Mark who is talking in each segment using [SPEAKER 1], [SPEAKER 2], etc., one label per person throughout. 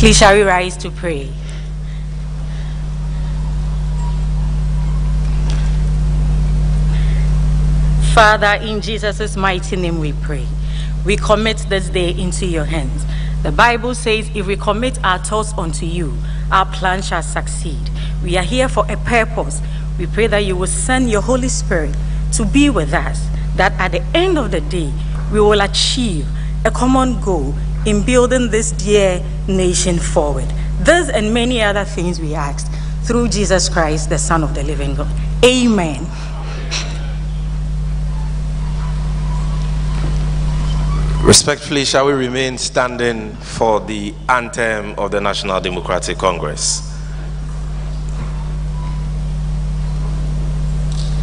[SPEAKER 1] Please shall we rise to pray? Father, in Jesus' mighty name we pray. We commit this day into your hands. The Bible says, if we commit our thoughts unto you, our plan shall succeed. We are here for a purpose. We pray that you will send your Holy Spirit to be with us, that at the end of the day, we will achieve a common goal in building this dear nation forward. This and many other things we ask through Jesus Christ, the Son of the living God. Amen.
[SPEAKER 2] Respectfully, shall we remain standing for the anthem of the National Democratic Congress?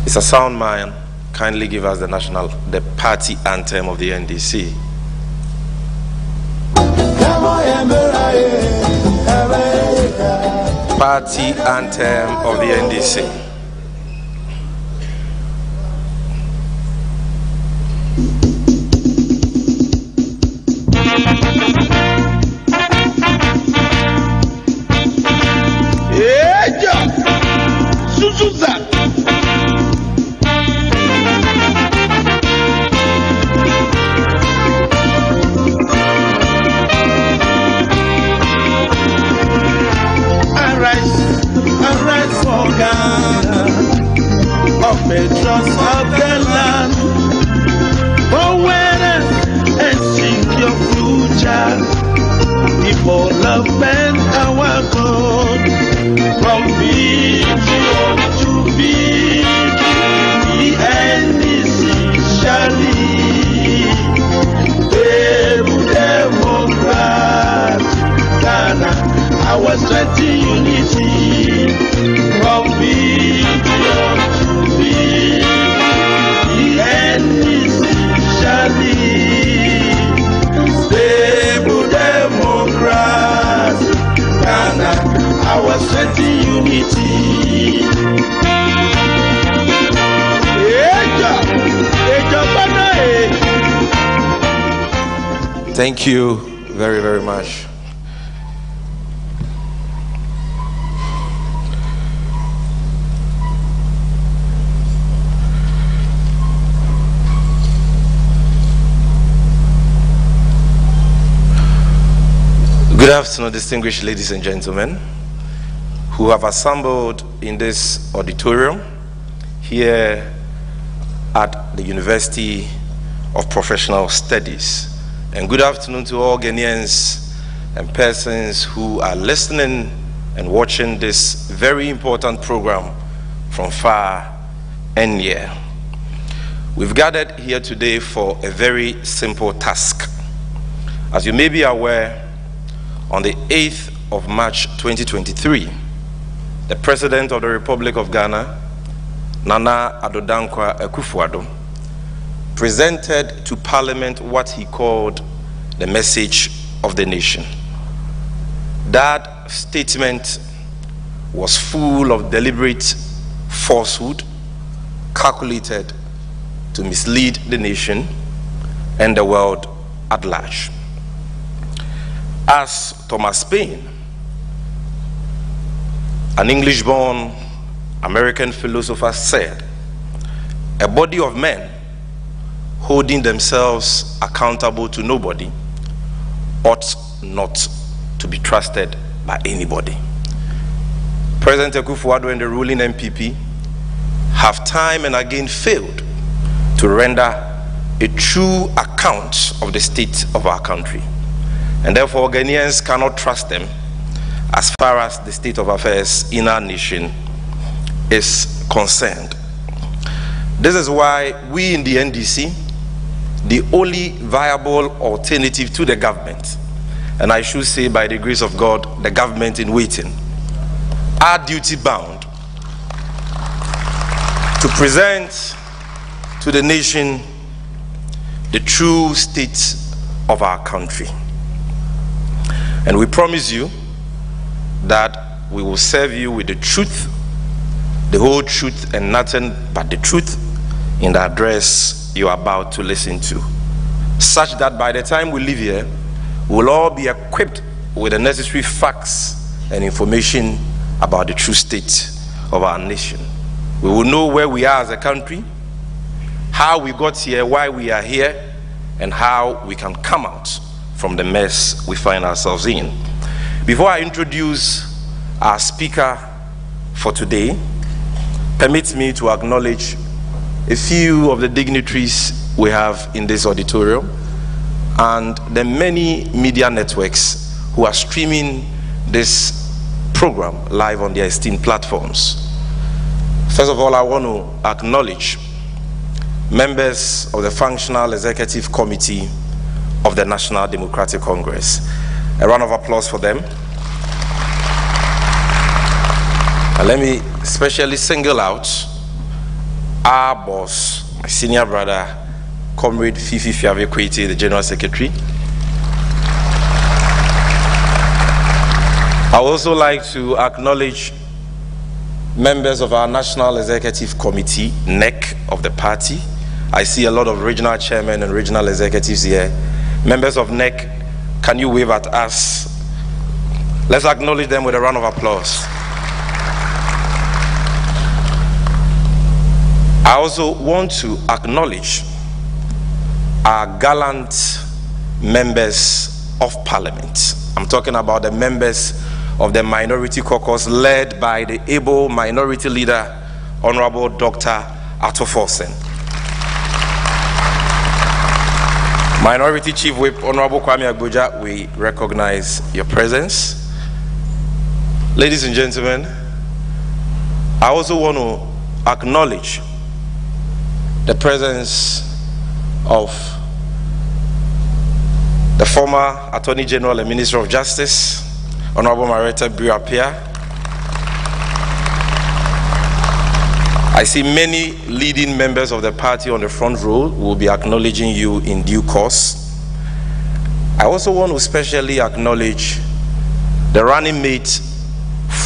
[SPEAKER 2] It's a sound mind. Kindly give us the national, the party anthem of the NDC. Party anthem of the NDC. Thank you very, very much. Good afternoon, distinguished ladies and gentlemen who have assembled in this auditorium here at the University of Professional Studies. And good afternoon to all Ghanaians and persons who are listening and watching this very important program from far and near. We've gathered here today for a very simple task. As you may be aware, on the 8th of March 2023, the President of the Republic of Ghana, Nana Addo Dankwa Akufo-Addo, presented to Parliament what he called the message of the nation. That statement was full of deliberate falsehood, calculated to mislead the nation and the world at large. As Thomas Paine, an English born American philosopher, said, a body of men holding themselves accountable to nobody ought not to be trusted by anybody. President Akufo-Addo and the ruling NPP have time and again failed to render a true account of the state of our country. And therefore, Ghanaians cannot trust them as far as the state of affairs in our nation is concerned. This is why we in the NDC the only viable alternative to the government, and I should say by the grace of God, the government in waiting, are duty bound to present to the nation the true state of our country. And we promise you that we will serve you with the truth, the whole truth, and nothing but the truth in the address you are about to listen to, such that by the time we leave here, we'll all be equipped with the necessary facts and information about the true state of our nation. We will know where we are as a country, how we got here, why we are here, and how we can come out from the mess we find ourselves in. Before I introduce our speaker for today, permit me to acknowledge a few of the dignitaries we have in this auditorium and the many media networks who are streaming this program live on their esteemed platforms. First of all, I want to acknowledge members of the Functional Executive Committee of the National Democratic Congress. A round of applause for them. And let me especially single out our boss, my senior brother, Comrade Fifi Fiave the General Secretary. I would also like to acknowledge members of our National Executive Committee, NEC of the party. I see a lot of regional chairmen and regional executives here. Members of NEC, can you wave at us? Let's acknowledge them with a round of applause. I also want to acknowledge our gallant members of parliament. I'm talking about the members of the Minority Caucus led by the able Minority Leader, Honorable Dr. Ato. Minority Chief Whip, Honorable Kwame Agbodza, we recognize your presence. Ladies and gentlemen, I also want to acknowledge the presence of the former Attorney General and Minister of Justice, Honorable Marietta Brew Appiah. I see many leading members of the party on the front row will be acknowledging you in due course. I also want to specially acknowledge the running mate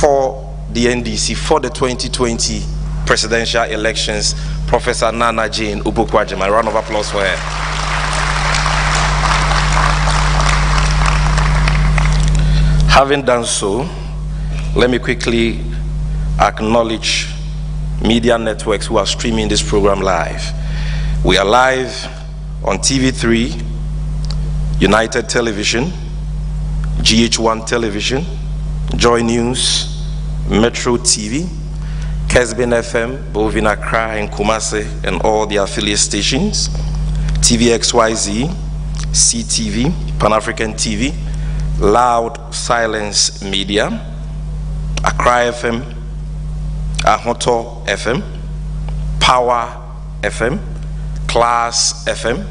[SPEAKER 2] for the NDC for the 2020 presidential elections, Professor Nana Jane Opoku-Agyemang. A round of applause for her. Having done so, let me quickly acknowledge media networks who are streaming this program live. We are live on TV3, United Television, GH1 Television, Joy News, Metro TV, Kessben FM, both in Accra and Kumasi, and all the affiliate stations, TVXYZ, CTV, Pan African TV, Loud Silence Media, Accra FM, Ahoto FM, Power FM, Class FM,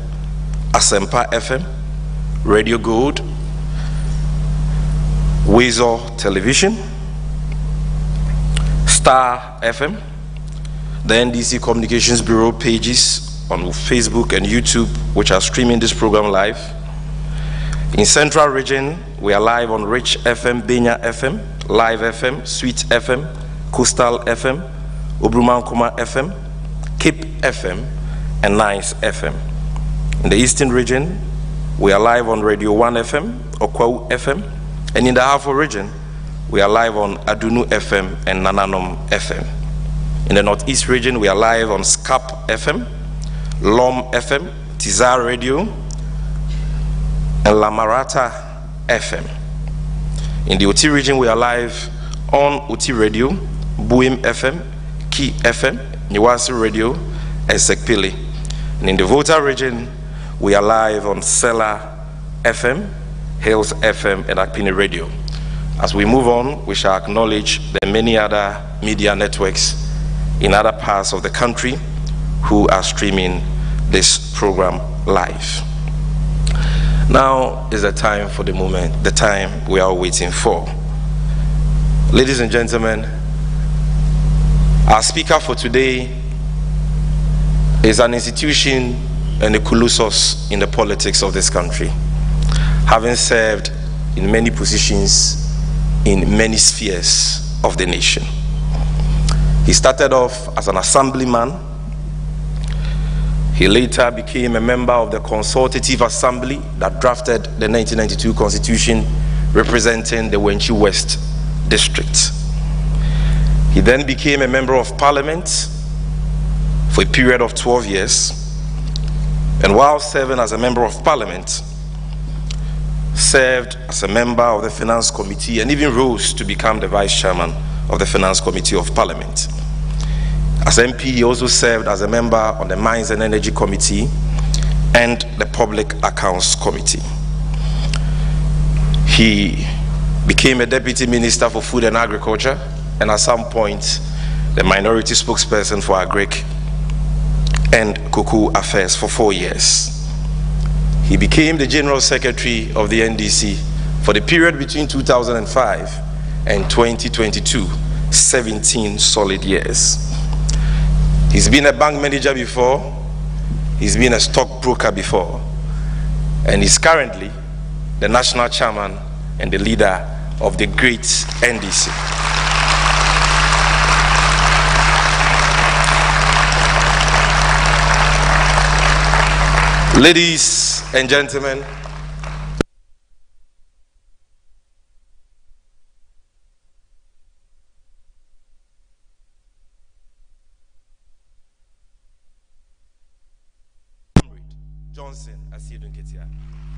[SPEAKER 2] Asempa FM, Radio Gold, Weasel Television, Star FM, the NDC Communications Bureau pages on Facebook and YouTube, which are streaming this program live. In Central Region, we are live on Rich FM, Benya FM, Live FM, Sweet FM, Coastal FM, Obrumankuma FM, Cape FM, and Nice FM. In the Eastern Region, we are live on Radio 1 FM, Okwau FM, and in the Ahafo region, we are live on Adunu FM and Nananom FM. In the Northeast region, we are live on SCAP FM, LOM FM, Tizar Radio, and Lamarata FM. In the Oti region, we are live on Oti Radio, Buim FM, Key FM, Niwasi Radio, and Sekpili. And in the Volta region, we are live on Sela FM, Hills FM, and Akpini Radio. As we move on, we shall acknowledge the many other media networks in other parts of the country who are streaming this program live. Now is the time for the moment, the time we are waiting for. Ladies and gentlemen, our speaker for today is an institution and a colossus in the politics of this country, having served in many positions in many spheres of the nation. He started off as an assemblyman he later became a member of the Consultative Assembly that drafted the 1992 Constitution representing the Wenchi West district. He then became a member of parliament for a period of 12 years. And while serving as a member of parliament, served as a member of the finance committee and even rose to become the vice chairman of the finance committee of parliament. As MP, he also served as a member on the mines and energy committee and the public accounts committee. He became a deputy minister for food and agriculture and at some point the minority spokesperson for agric and cocoa affairs for four years. He became the general secretary of the NDC for the period between 2005 and 2022, 17 solid years. He's been a bank manager before, he's been a stockbroker before, and he's currently the national chairman and the leader of the great NDC. Ladies and gentlemen, Johnson Asiedu Nketia.
[SPEAKER 3] Eja!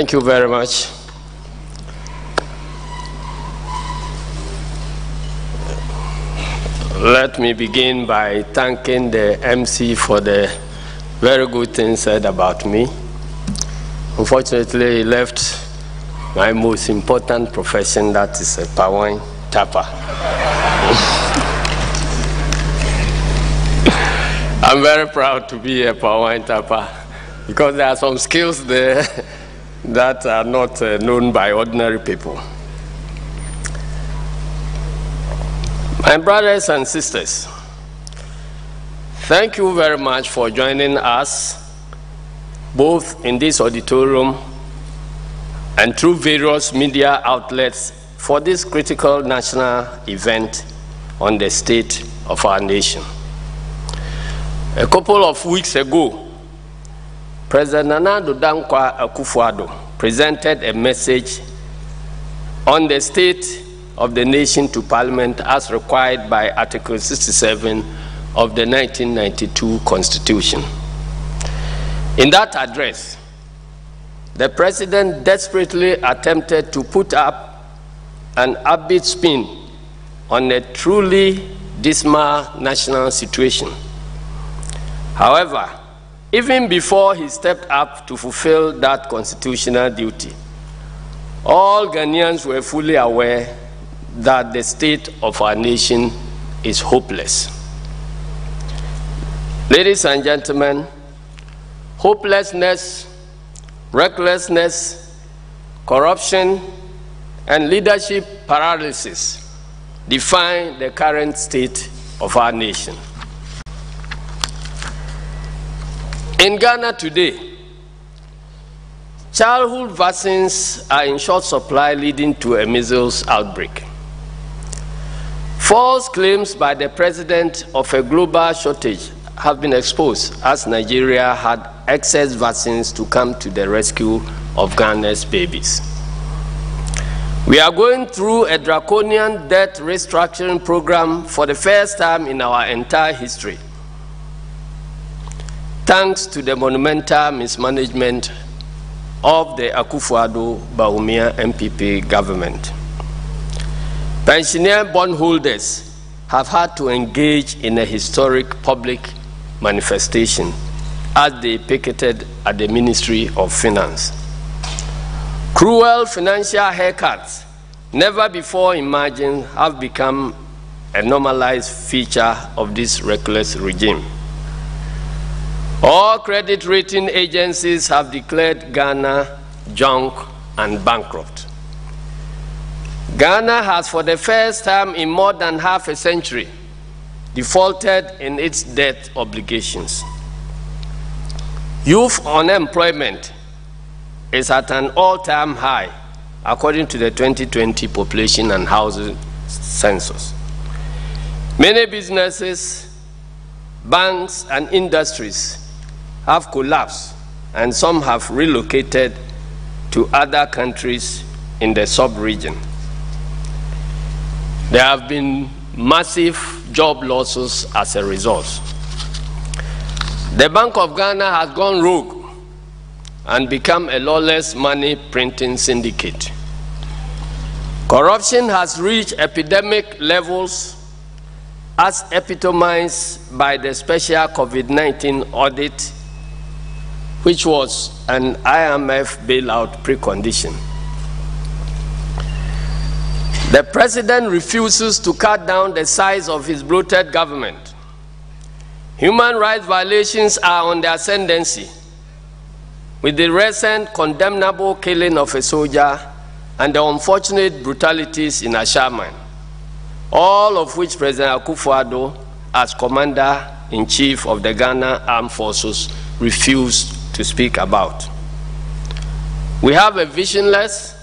[SPEAKER 4] Thank you very much. Let me begin by thanking the MC for the very good things said about me. Unfortunately, he left my most important profession, that is a Pawan tapper. I'm very proud to be a Pawan tapper because there are some skills there that are not uh, known by ordinary people. My brothers and sisters, thank you very much for joining us both in this auditorium and through various media outlets for this critical national event on the state of our nation. A couple of weeks ago, President Nana Dankwa Akufo-Addo presented a message on the state of the nation to Parliament as required by Article 67 of the 1992 Constitution. In that address, the President desperately attempted to put up an upbeat spin on a truly dismal national situation. However, even before he stepped up to fulfill that constitutional duty, all Ghanaians were fully aware that the state of our nation is hopeless. Ladies and gentlemen, hopelessness, recklessness, corruption, and leadership paralysis define the current state of our nation. In Ghana today, childhood vaccines are in short supply, leading to a measles outbreak. False claims by the president of a global shortage have been exposed as Nigeria had excess vaccines to come to the rescue of Ghana's babies. We are going through a draconian debt restructuring program for the first time in our entire history thanks to the monumental mismanagement of the Akufo-Addo Bawumia NPP government. Pensioner bondholders have had to engage in a historic public manifestation as they picketed at the Ministry of Finance. Cruel financial haircuts, never before imagined, have become a normalized feature of this reckless regime. All credit rating agencies have declared Ghana junk and bankrupt. Ghana has, for the first time in more than half a century, defaulted in its debt obligations. Youth unemployment is at an all time high, according to the 2020 Population and Housing Census. Many businesses, banks, and industries have collapsed, and some have relocated to other countries in the sub region. There have been massive job losses as a result. The Bank of Ghana has gone rogue and become a lawless money printing syndicate. Corruption has reached epidemic levels as epitomized by the special COVID 19 audit, which was an IMF bailout precondition. The president refuses to cut down the size of his bloated government. Human rights violations are on the ascendancy, with the recent condemnable killing of a soldier and the unfortunate brutalities in Ashaiman, all of which President Akufo-Addo, as Commander-in-Chief of the Ghana Armed Forces, refused to speak about. We have a visionless,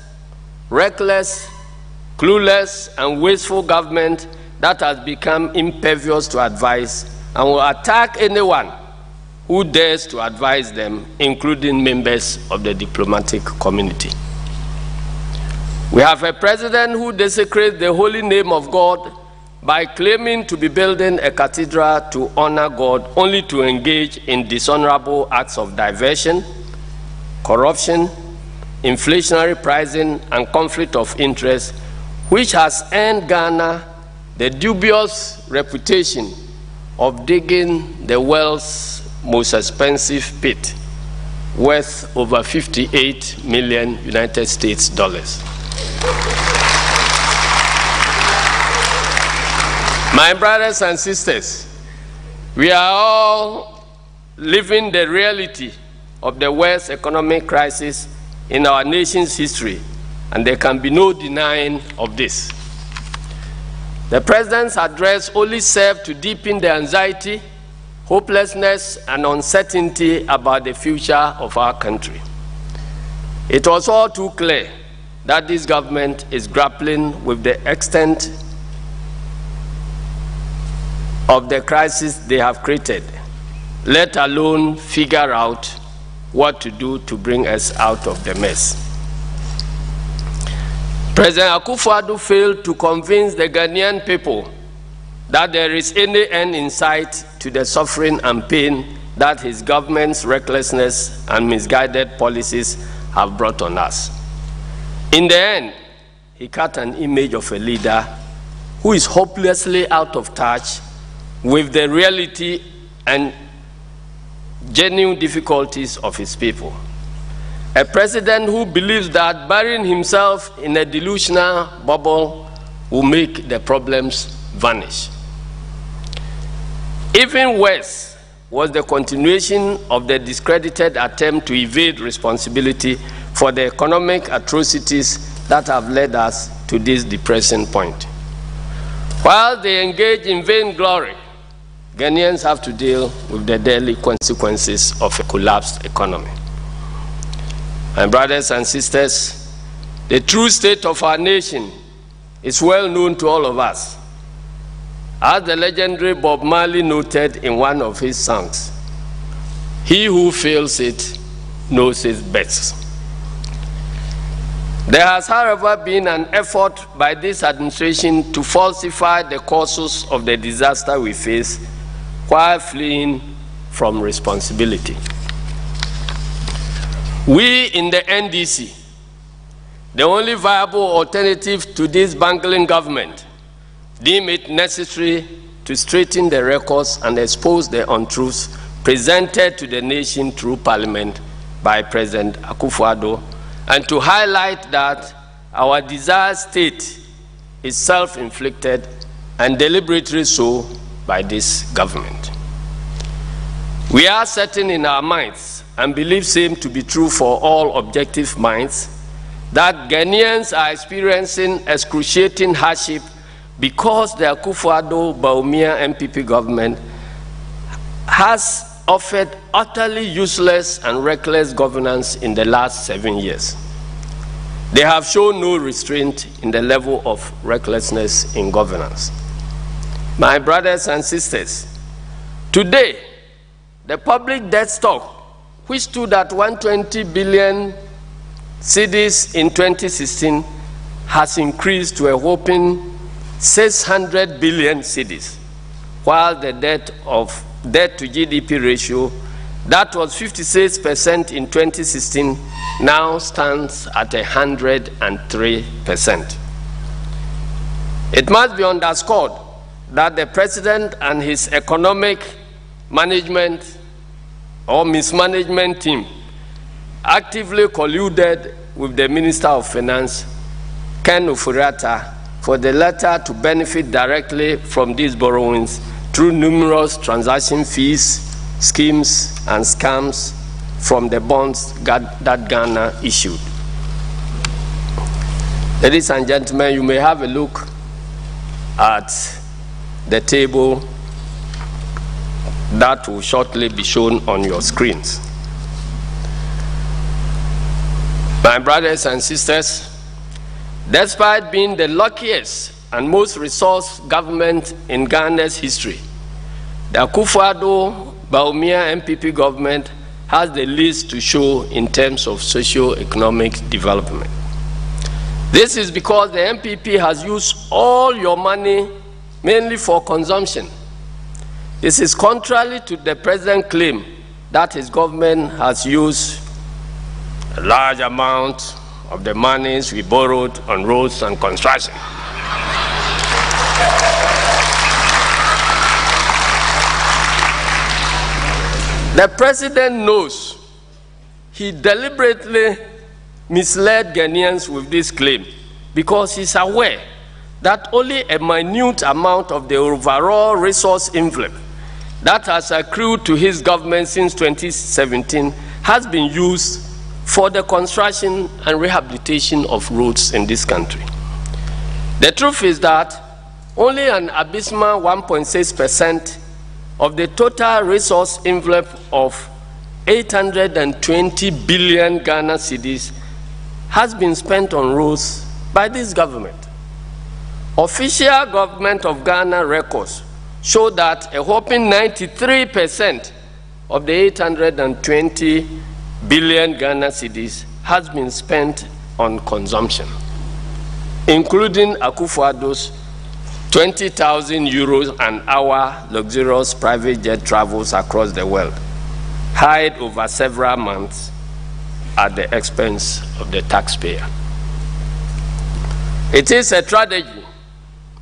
[SPEAKER 4] reckless, clueless and wasteful government that has become impervious to advice and will attack anyone who dares to advise them, including members of the diplomatic community. We have a president who desecrates the holy name of God by claiming to be building a cathedral to honor God only to engage in dishonorable acts of diversion, corruption, inflationary pricing, and conflict of interest which has earned Ghana the dubious reputation of digging the world's most expensive pit worth over 58 million United States dollars. My brothers and sisters, we are all living the reality of the worst economic crisis in our nation's history and there can be no denying of this. The President's address only served to deepen the anxiety, hopelessness, and uncertainty about the future of our country. It was all too clear that this government is grappling with the extent of the crisis they have created, let alone figure out what to do to bring us out of the mess. President Akufo-Addo failed to convince the Ghanaian people that there is any end in sight to the suffering and pain that his government's recklessness and misguided policies have brought on us. In the end, he cut an image of a leader who is hopelessly out of touch with the reality and genuine difficulties of his people. A president who believes that burying himself in a delusional bubble will make the problems vanish. Even worse was the continuation of the discredited attempt to evade responsibility for the economic atrocities that have led us to this depressing point. While they engage in vainglory, Ghanaians have to deal with the daily consequences of a collapsed economy. My brothers and sisters, the true state of our nation is well known to all of us. As the legendary Bob Marley noted in one of his songs, he who feels it knows it best. There has, however, been an effort by this administration to falsify the causes of the disaster we face while fleeing from responsibility. We in the NDC the only viable alternative to this bungling government, deem it necessary to straighten the records and expose the untruths presented to the nation through Parliament by President Akufo-Addo, and to highlight that our desired state is self-inflicted and deliberately so by this government. We are certain in our minds, and believe same to be true for all objective minds, that Ghanaians are experiencing excruciating hardship because the Akufo-Addo Bawumia NPP government has offered utterly useless and reckless governance in the last seven years. They have shown no restraint in the level of recklessness in governance. My brothers and sisters, today, the public debt stock, which stood at 120 billion cedis in 2016, has increased to a whopping 600 billion cedis, while the debt of debt to GDP ratio that was 56% in 2016 now stands at 103%. It must be underscored that the president and his economic management or mismanagement team actively colluded with the Minister of Finance, Ken Ofori-Atta, for the latter to benefit directly from these borrowings through numerous transaction fees, schemes, and scams from the bonds that Ghana issued. Ladies and gentlemen, you may have a look at the table that will shortly be shown on your screens. My brothers and sisters, despite being the luckiest and most resource government in Ghana's history, the Akufo-Addo Bawumia NPP government has the least to show in terms of socio-economic development. This is because the NPP has used all your money mainly for consumption. This is contrary to the president's claim that his government has used a large amount of the monies we borrowed on roads and construction. The president knows he deliberately misled Ghanaians with this claim because he's aware that only a minute amount of the overall resource envelope that has accrued to his government since 2017 has been used for the construction and rehabilitation of roads in this country. The truth is that only an abysmal 1.6 percent of the total resource envelope of 820 billion Ghana cedis has been spent on roads by this government. Official government of Ghana records show that a whopping 93% of the 820 billion Ghana cedis has been spent on consumption, including Akufo-Addo's 20,000 euros an hour luxurious private jet travels across the world, hired over several months at the expense of the taxpayer. It is a tragedy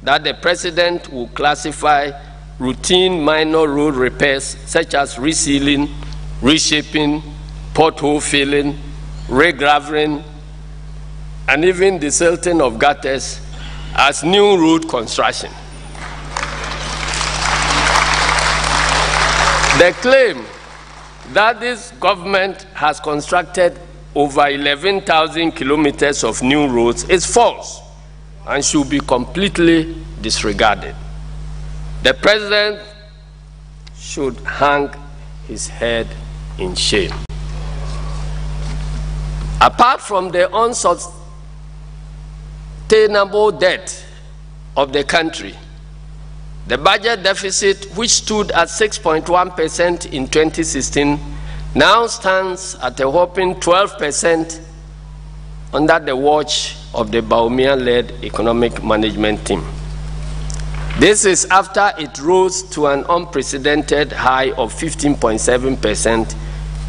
[SPEAKER 4] that the president will classify routine minor road repairs such as resealing, reshaping, pothole filling, regraveling, and even the silting of gutters as new road construction. The claim that this government has constructed over 11,000 kilometers of new roads is false and should be completely disregarded. The president should hang his head in shame. Apart from the unsustainable debt of the country. The budget deficit, which stood at 6.1% in 2016, now stands at a whopping 12% under the watch of the Bawumia-led economic management team. This is after it rose to an unprecedented high of 15.7%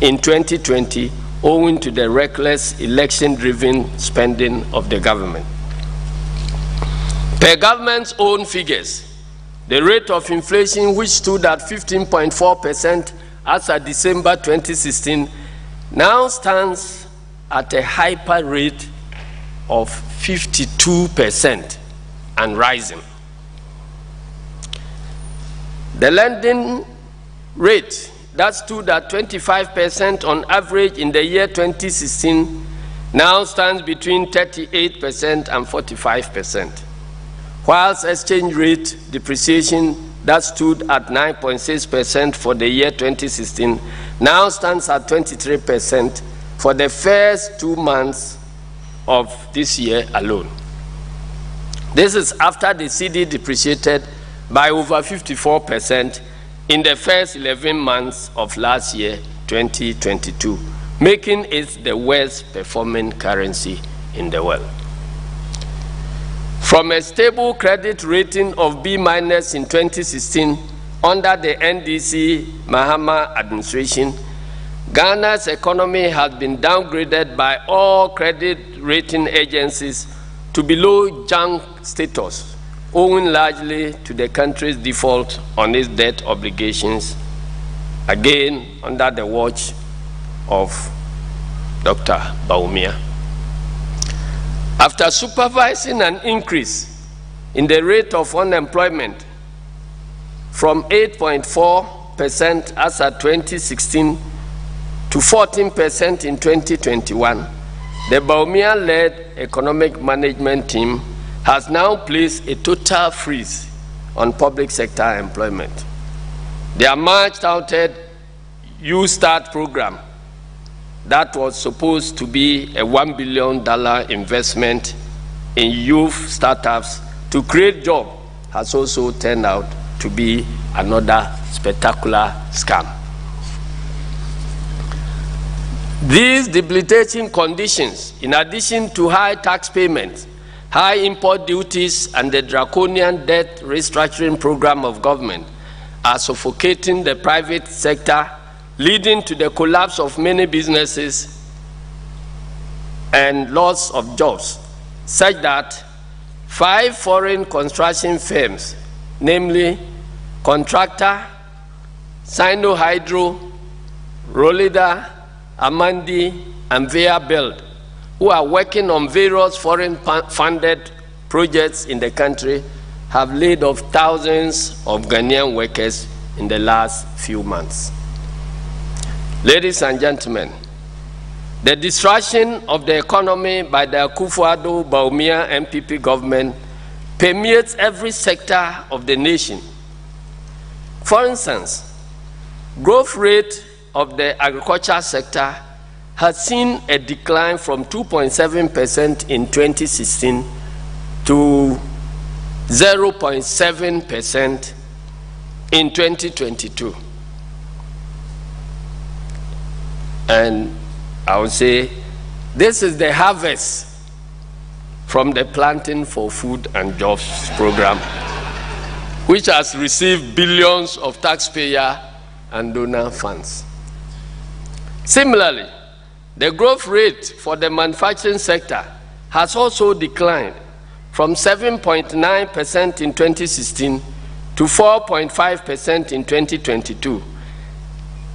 [SPEAKER 4] in 2020 owing to the reckless election-driven spending of the government. Per government's own figures, the rate of inflation, which stood at 15.4% as of December 2016, now stands at a hyper rate of 52% and rising. The lending rate that stood at 25% on average in the year 2016 now stands between 38% and 45%, whilst exchange rate depreciation that stood at 9.6% for the year 2016 now stands at 23% for the first two months of this year alone. This is after the cedi depreciated by over 54% in the first 11 months of last year, 2022, making it the worst performing currency in the world. From a stable credit rating of B in 2016 under the NDC Mahama administration, Ghana's economy has been downgraded by all credit rating agencies to below junk status, owing largely to the country's default on its debt obligations, again under the watch of Dr. Bawumia. After supervising an increase in the rate of unemployment from 8.4% as at 2016 to 14% in 2021, the Bawumia-led economic management team has now placed a total freeze on public sector employment. Their much-touted YouStart program that was supposed to be a $1 billion investment in youth startups to create jobs has also turned out to be another spectacular scam. These debilitating conditions, in addition to high tax payments, high import duties, and the draconian debt restructuring program of government, are suffocating the private sector leading to the collapse of many businesses and loss of jobs, such that five foreign construction firms, namely Contractor, Sino Hydro, Rolider, Amandi, and Via Build, who are working on various foreign funded projects in the country, have laid off thousands of Ghanaian workers in the last few months. Ladies and gentlemen, the destruction of the economy by the Akufo-Addo Bawumia NPP government permeates every sector of the nation. For instance, growth rate of the agriculture sector has seen a decline from 2.7% in 2016 to 0.7% in 2022. And I would say this is the harvest from the Planting for Food and Jobs program, which has received billions of taxpayer and donor funds. Similarly, the growth rate for the manufacturing sector has also declined from 7.9% in 2016 to 4.5% in 2022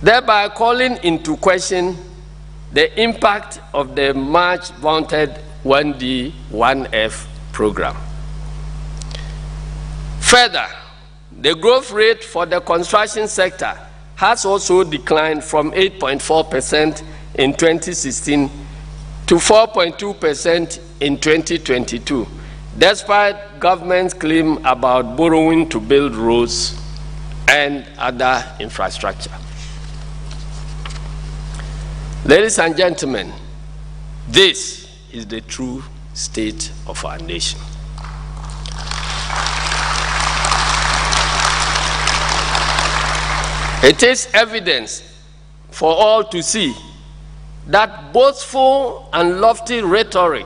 [SPEAKER 4] thereby calling into question the impact of the much vaunted 1D, 1F program. Further, the growth rate for the construction sector has also declined from 8.4% in 2016 to 4.2% in 2022, despite government's claim about borrowing to build roads and other infrastructure. Ladies and gentlemen, this is the true state of our nation. It is evidence for all to see that boastful and lofty rhetoric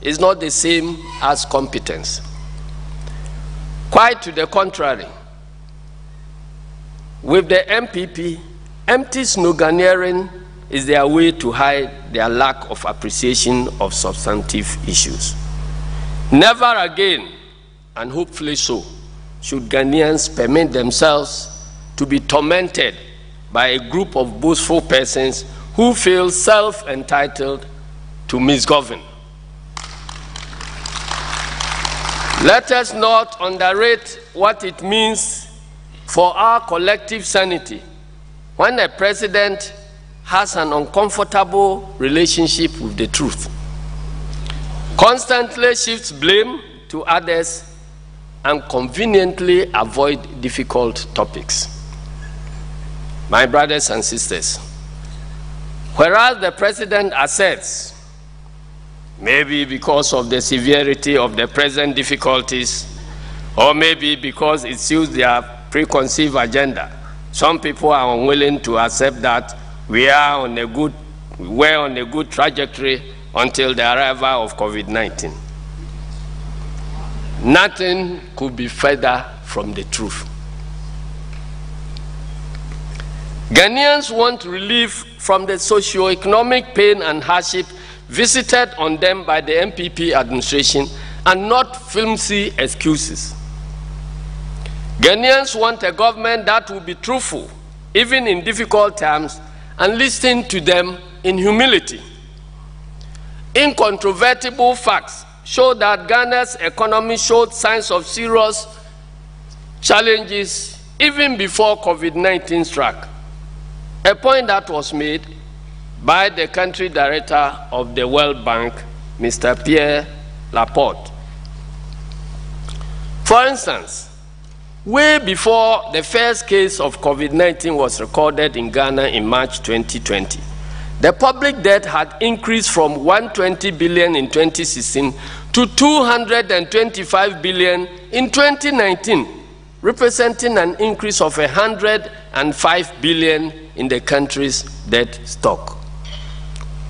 [SPEAKER 4] is not the same as competence. Quite to the contrary, with the NPP, empty sloganeering is their way to hide their lack of appreciation of substantive issues. Never again, and hopefully so, should Ghanaians permit themselves to be tormented by a group of boastful persons who feel self entitled to misgovern. Let us not underrate what it means for our collective sanity when a president has an uncomfortable relationship with the truth, constantly shifts blame to others, and conveniently avoid difficult topics. My brothers and sisters, whereas the president asserts, maybe because of the severity of the present difficulties, or maybe because it suits their preconceived agenda, some people are unwilling to accept that we are on a good, we're on a good trajectory until the arrival of COVID-19. Nothing could be further from the truth. Ghanaians want relief from the socio-economic pain and hardship visited on them by the NPP administration and not flimsy excuses. Ghanaians want a government that will be truthful, even in difficult times, and listen to them in humility. Incontrovertible facts show that Ghana's economy showed signs of serious challenges even before COVID 19 struck. A point that was made by the country director of the World Bank, Mr. Pierre Laporte. For instance, way before the first case of COVID 19 was recorded in Ghana in March 2020, the public debt had increased from 120 billion in 2016 to 225 billion in 2019, representing an increase of 105 billion in the country's debt stock.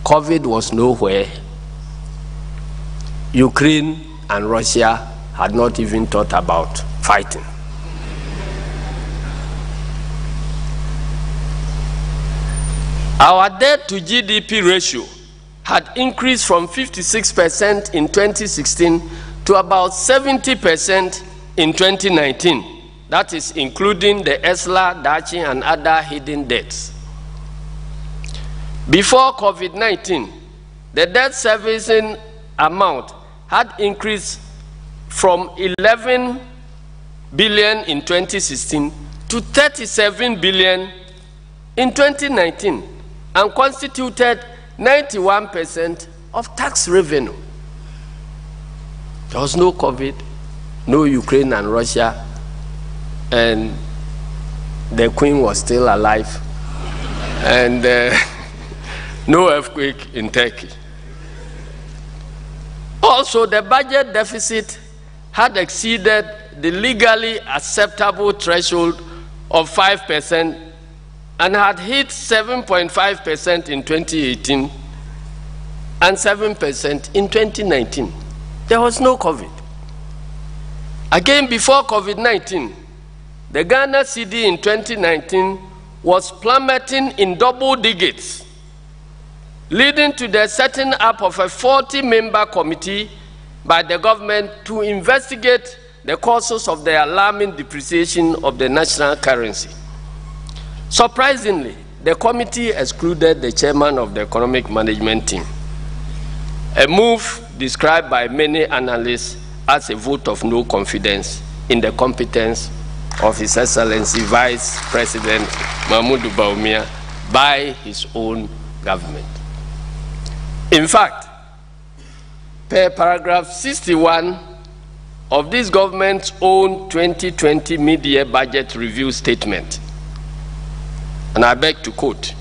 [SPEAKER 4] COVID was nowhere. Ukraine and Russia had not even thought about fighting. Our debt to GDP ratio had increased from 56% in 2016 to about 70% in 2019. That is including the ESLA, Daakye, and other hidden debts. Before COVID 19, the debt servicing amount had increased from 11 billion in 2016 to 37 billion in 2019 and constituted 91% of tax revenue. There was no COVID, no Ukraine and Russia, and the queen was still alive, and uh, no earthquake in Turkey. Also, the budget deficit had exceeded the legally acceptable threshold of 5% and had hit 7.5% in 2018 and 7% in 2019. There was no COVID. Again, before COVID 19, the Ghana cedi in 2019 was plummeting in double digits, leading to the setting up of a 40 member committee by the government to investigate the causes of the alarming depreciation of the national currency. Surprisingly, the committee excluded the chairman of the economic management team, a move described by many analysts as a vote of no confidence in the competence of His Excellency Vice President Mahamudu Bawumia by his own government. In fact, per paragraph 61 of this government's own 2020 mid-year budget review statement, and I beg to quote,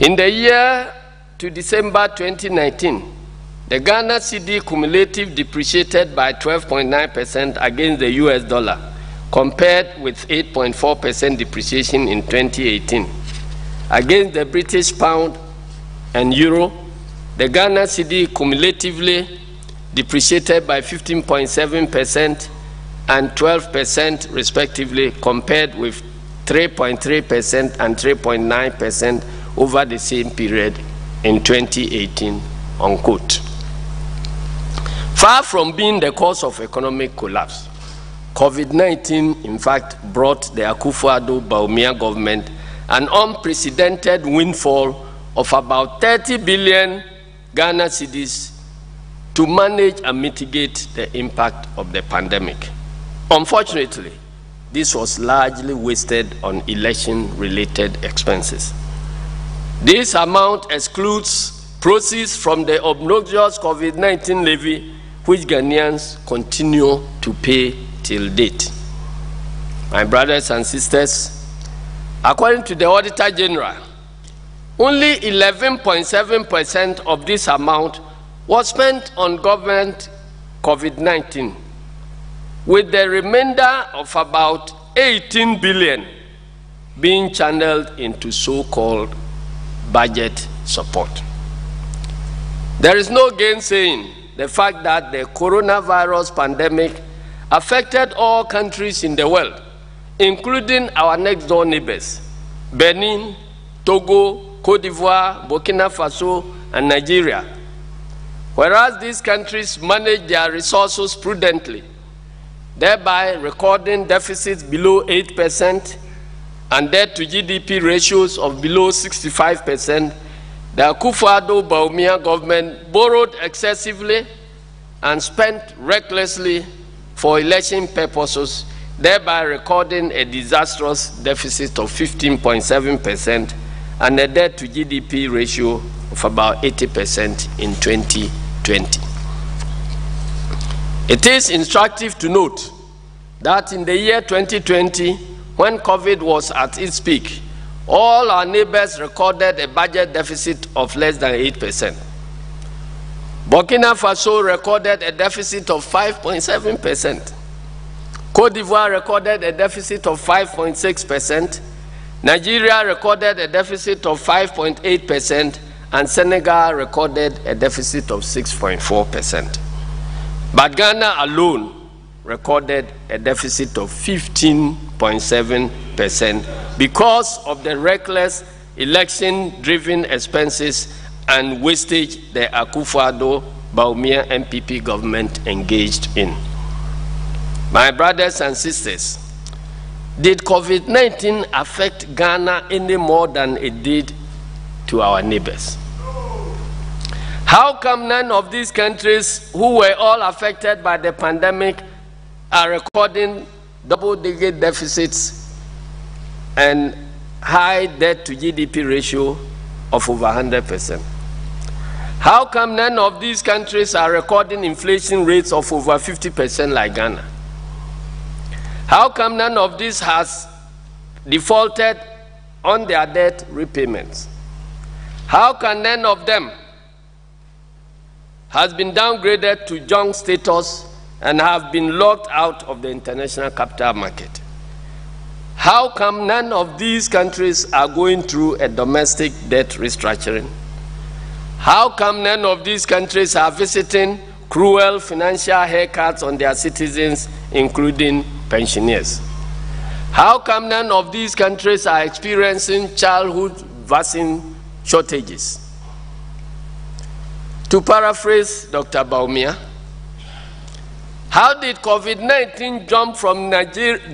[SPEAKER 4] in the year to December 2019, the Ghana cedi cumulative depreciated by 12.9% against the US dollar compared with 8.4% depreciation in 2018. Against the British pound and euro, the Ghana cedi cumulatively depreciated by 15.7% and 12% respectively, compared with 3.3% and 3.9% over the same period in 2018, unquote. Far from being the cause of economic collapse, COVID-19 in fact brought the Akufo-Addo Bawumia government an unprecedented windfall of about 30 billion Ghana cedis to manage and mitigate the impact of the pandemic. Unfortunately, this was largely wasted on election-related expenses. This amount excludes proceeds from the obnoxious COVID-19 levy which Ghanaians continue to pay till date. My brothers and sisters, according to the Auditor General, only 11.7% of this amount was spent on government COVID-19, with the remainder of about 18 billion being channeled into so-called budget support. There is no gainsaying the fact that the coronavirus pandemic affected all countries in the world, including our next door neighbors, Benin, Togo, Cote d'Ivoire, Burkina Faso, and Nigeria. Whereas these countries manage their resources prudently, thereby recording deficits below 8% and debt to GDP ratios of below 65%, the Akufo-Addo Bawumia government borrowed excessively and spent recklessly for election purposes, thereby recording a disastrous deficit of 15.7% and a debt to GDP ratio of about 80% in 2020. It is instructive to note that in the year 2020, when COVID was at its peak, all our neighbors recorded a budget deficit of less than 8%. Burkina Faso recorded a deficit of 5.7%. Cote d'Ivoire recorded a deficit of 5.6%. Nigeria recorded a deficit of 5.8%, and Senegal recorded a deficit of 6.4%. But Ghana alone recorded a deficit of 15.7% because of the reckless election-driven expenses and wastage the Akufo-Addo Bawumia NPP government engaged in. My brothers and sisters, did COVID-19 affect Ghana any more than it did to our neighbors? How come none of these countries who were all affected by the pandemic are recording double-digit deficits and high debt to GDP ratio of over 100%? How come none of these countries are recording inflation rates of over 50% like Ghana? How come none of this has defaulted on their debt repayments? How can none of them has been downgraded to junk status and have been locked out of the international capital market? How come none of these countries are going through a domestic debt restructuring? How come none of these countries are visiting cruel financial haircuts on their citizens, including pensioners? How come none of these countries are experiencing childhood vaccine shortages? To paraphrase Dr. Bawumia, how did COVID-19 jump, from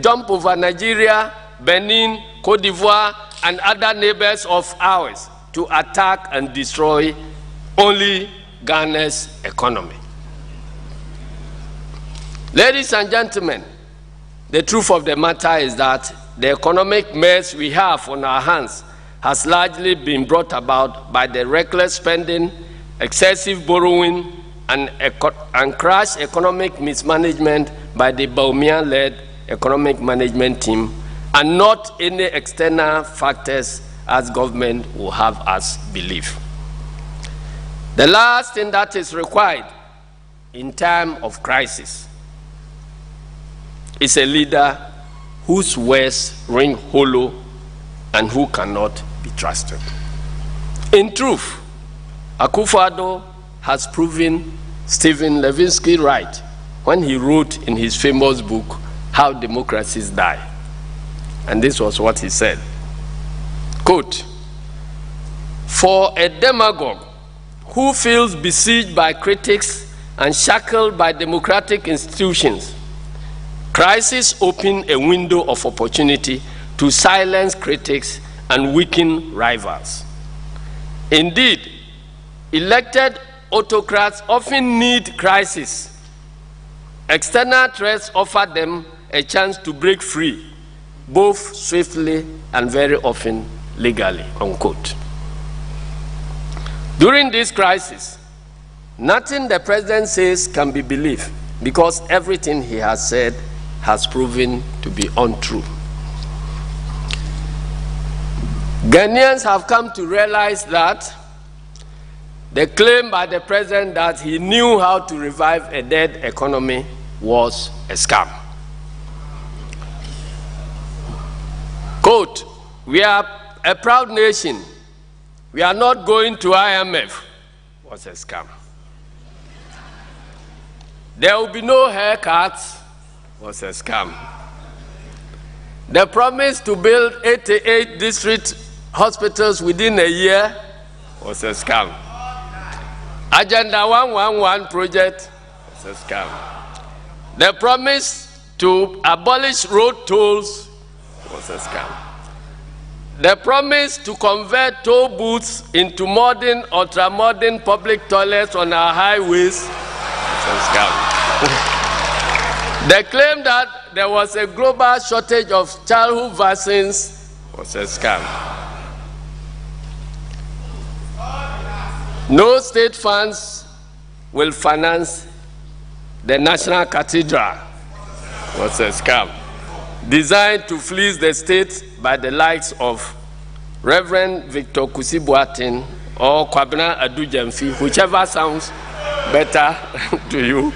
[SPEAKER 4] jump over Nigeria, Benin, Cote d'Ivoire, and other neighbors of ours to attack and destroy only Ghana's economy? Ladies and gentlemen, the truth of the matter is that the economic mess we have on our hands has largely been brought about by the reckless spending, excessive borrowing, and, and crash economic mismanagement by the Bawumia-led economic management team, and not any external factors as government will have us believe. The last thing that is required in time of crisis is a leader whose words ring hollow and who cannot be trusted. In truth, Akufo-Addo has proven Steven Levitsky right when he wrote in his famous book, How Democracies Die. And this was what he said. Quote, For a demagogue who feels besieged by critics and shackled by democratic institutions, crisis open a window of opportunity to silence critics and weaken rivals. Indeed, elected autocrats often need crisis. External threats offer them a chance to break free, both swiftly and very often legally. Unquote. During this crisis, nothing the president says can be believed because everything he has said has proven to be untrue. Ghanaians have come to realize that the claim by the president that he knew how to revive a dead economy was a scam. Quote, we are a proud nation. We are not going to IMF was a scam. There will be no haircuts was a scam. The promise to build 88 district hospitals within a year was a scam. Agenda 111 project was a scam. The promise to abolish road tolls was a scam. The promise to convert toll booths into modern, ultra-modern public toilets on our highways. The claim that there was a global shortage of childhood vaccines. Was a scam. No state funds will finance the National Cathedral. Was a scam designed to fleece the state by the likes of Reverend Victor Kusi or Kwabena Adu whichever sounds better to you,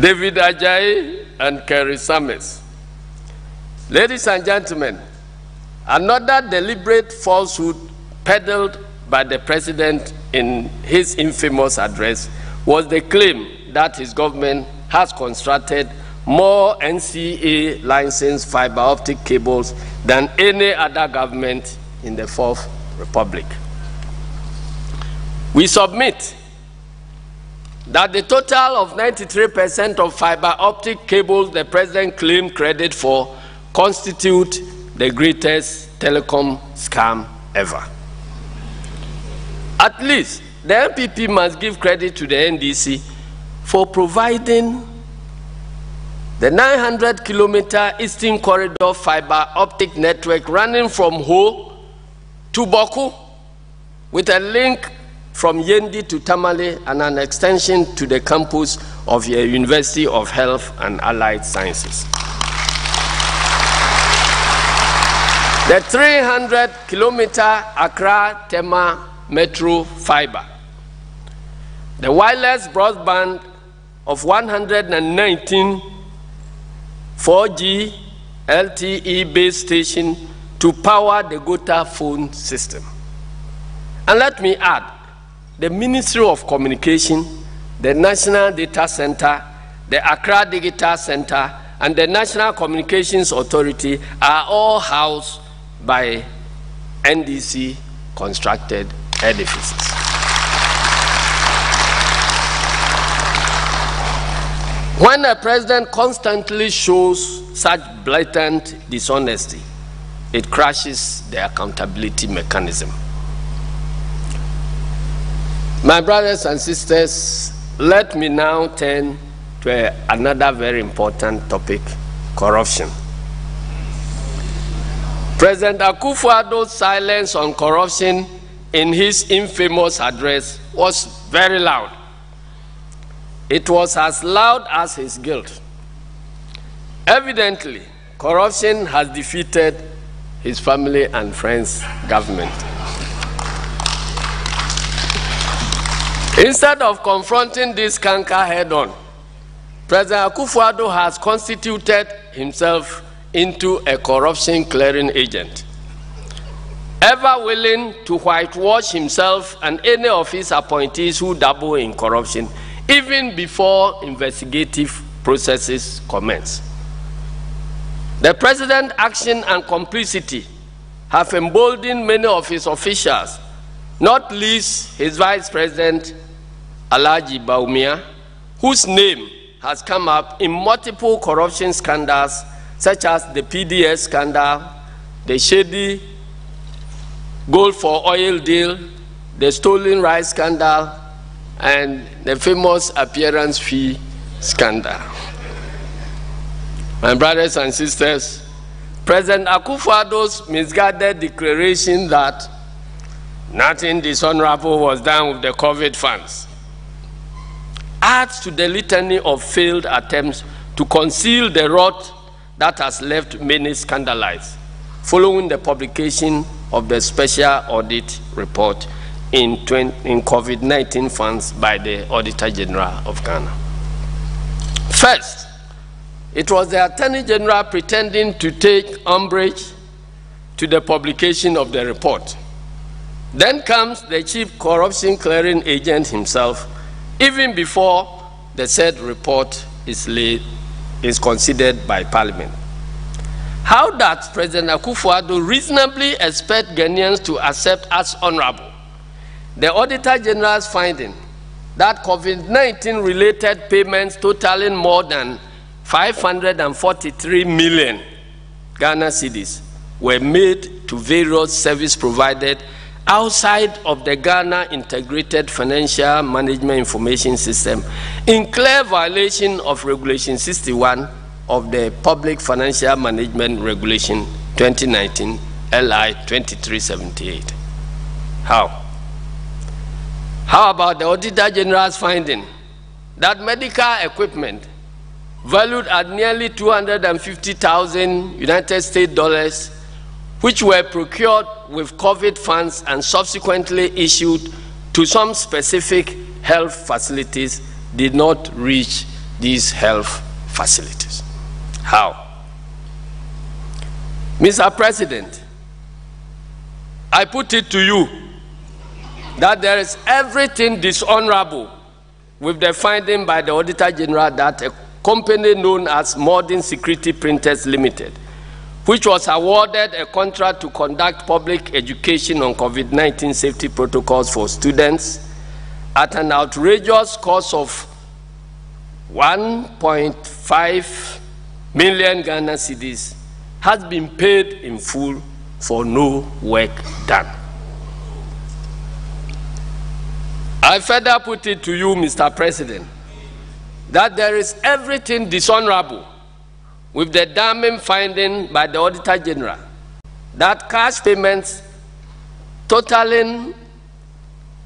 [SPEAKER 4] David Adjaye and Kerry Summers. Ladies and gentlemen, another deliberate falsehood peddled by the president in his infamous address was the claim that his government has constructed more NCA licensed fiber optic cables than any other government in the Fourth Republic. We submit that the total of 93% of fiber optic cables the president claimed credit for constitute the greatest telecom scam ever. At least the NPP must give credit to the NDC for providing the 900 kilometer Eastern Corridor fiber optic network running from Ho to Bawku with a link from Yendi to Tamale and an extension to the campus of the University of Health and Allied Sciences. The 300 kilometer Accra Tema Metro fiber. The wireless broadband of 119 4G LTE base station to power the Gota phone system. And let me add, the Ministry of Communication, the National Data Center, the Accra Digital Center, and the National Communications Authority are all housed by NDC constructed edifices. When a president constantly shows such blatant dishonesty, it crashes the accountability mechanism. My brothers and sisters, let me now turn to another very important topic corruption. President Akufo-Addo's silence on corruption in his infamous address was very loud. It was as loud as his guilt. Evidently, corruption has defeated his family and friends' government. Instead of confronting this canker head on, President Akufo-Addo has constituted himself into a corruption clearing agent. Ever willing to whitewash himself and any of his appointees who dabble in corruption, even before investigative processes commence. The president's action and complicity have emboldened many of his officials, not least his Vice President, Alhaji Bawumia, whose name has come up in multiple corruption scandals, such as the PDS scandal, the shady gold for oil deal, the stolen rice scandal, and the famous appearance fee scandal. My brothers and sisters, President Akufo-Addo's misguided declaration that nothing dishonorable was done with the COVID funds adds to the litany of failed attempts to conceal the rot that has left many scandalized following the publication of the special audit report in, in COVID-19 funds by the Auditor General of Ghana. First, it was the Attorney General pretending to take umbrage to the publication of the report. Then comes the Chief Corruption Clearing Agent himself, even before the said report is, laid, is considered by Parliament. How does President Akufo-Addo reasonably expect Ghanaians to accept as honorable the Auditor General's finding that COVID-19 related payments totaling more than 543 million Ghana cedis were made to various service provided outside of the Ghana Integrated Financial Management Information System in clear violation of Regulation 61 of the Public Financial Management Regulation 2019 LI 2378. How? How about the Auditor General's finding that medical equipment valued at nearly 250,000 United States dollars, which were procured with COVID funds and subsequently issued to some specific health facilities, did not reach these health facilities. How? Mr. President, I put it to you that there is everything dishonorable with the finding by the Auditor General that a company known as Modern Security Printers Limited, which was awarded a contract to conduct public education on COVID-19 safety protocols for students at an outrageous cost of 1.5 million Ghana cedis, has been paid in full for no work done. I further put it to you, Mr. President, that there is everything dishonorable with the damning finding by the Auditor General that cash payments totaling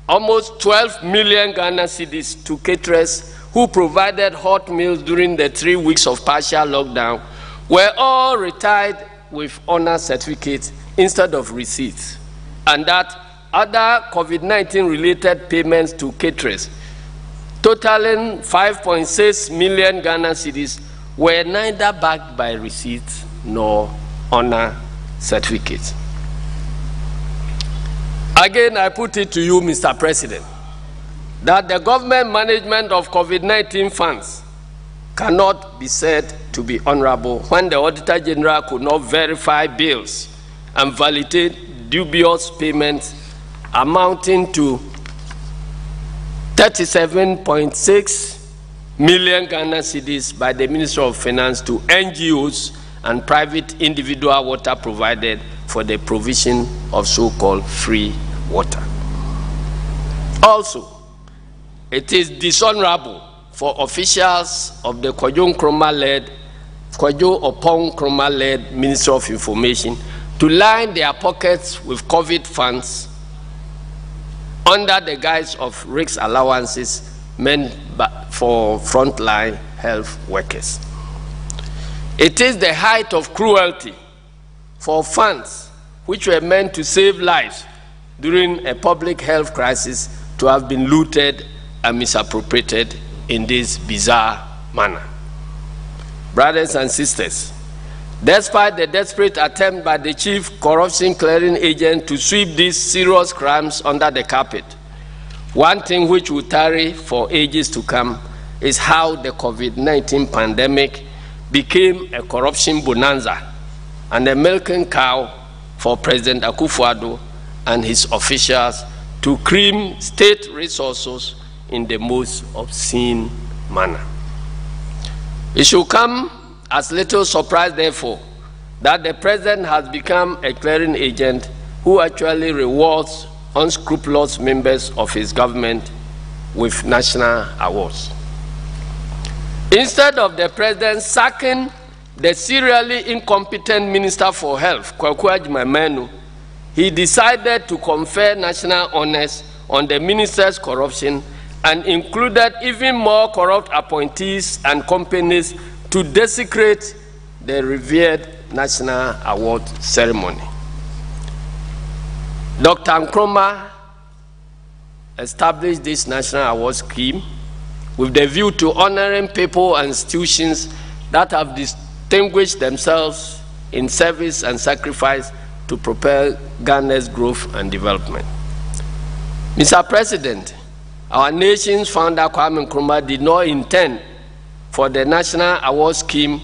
[SPEAKER 4] almost 12 million Ghana cedis to caterers who provided hot meals during the three weeks of partial lockdown were all retired with honor certificates instead of receipts, and that other COVID-19 related payments to caterers totaling 5.6 million Ghana cedis were neither backed by receipts nor honor certificates. Again, I put it to you, Mr. President, that the government management of COVID-19 funds cannot be said to be honorable when the Auditor General could not verify bills and validate dubious payments amounting to 37.6 million Ghana cedis by the Minister of Finance to NGOs and private individual water provided for the provision of so-called free water. Also, it is dishonorable for officials of the Kwadwo Nkrumah-led, Kwadwo Oppong Nkrumah-led Ministry of Information to line their pockets with COVID funds under the guise of risk allowances meant for frontline health workers. It is the height of cruelty for funds which were meant to save lives during a public health crisis to have been looted and misappropriated in this bizarre manner. Brothers and sisters, despite the desperate attempt by the chief corruption clearing agent to sweep these serious crimes under the carpet, one thing which will tarry for ages to come is how the COVID-19 pandemic became a corruption bonanza and a milking cow for President Akufo-Addo and his officials to cream state resources in the most obscene manner. It should come as little surprise, therefore, that the president has become a clearing agent who actually rewards unscrupulous members of his government with national awards. Instead of the president sacking the serially incompetent Minister for Health, Kwaku Agyeman-Manu, he decided to confer national honors on the minister's corruption and included even more corrupt appointees and companies to desecrate the revered national award ceremony. Dr. Nkrumah established this national award scheme with the view to honoring people and institutions that have distinguished themselves in service and sacrifice to propel Ghana's growth and development. Mr. President, our nation's founder Kwame Nkrumah did not intend for the national award scheme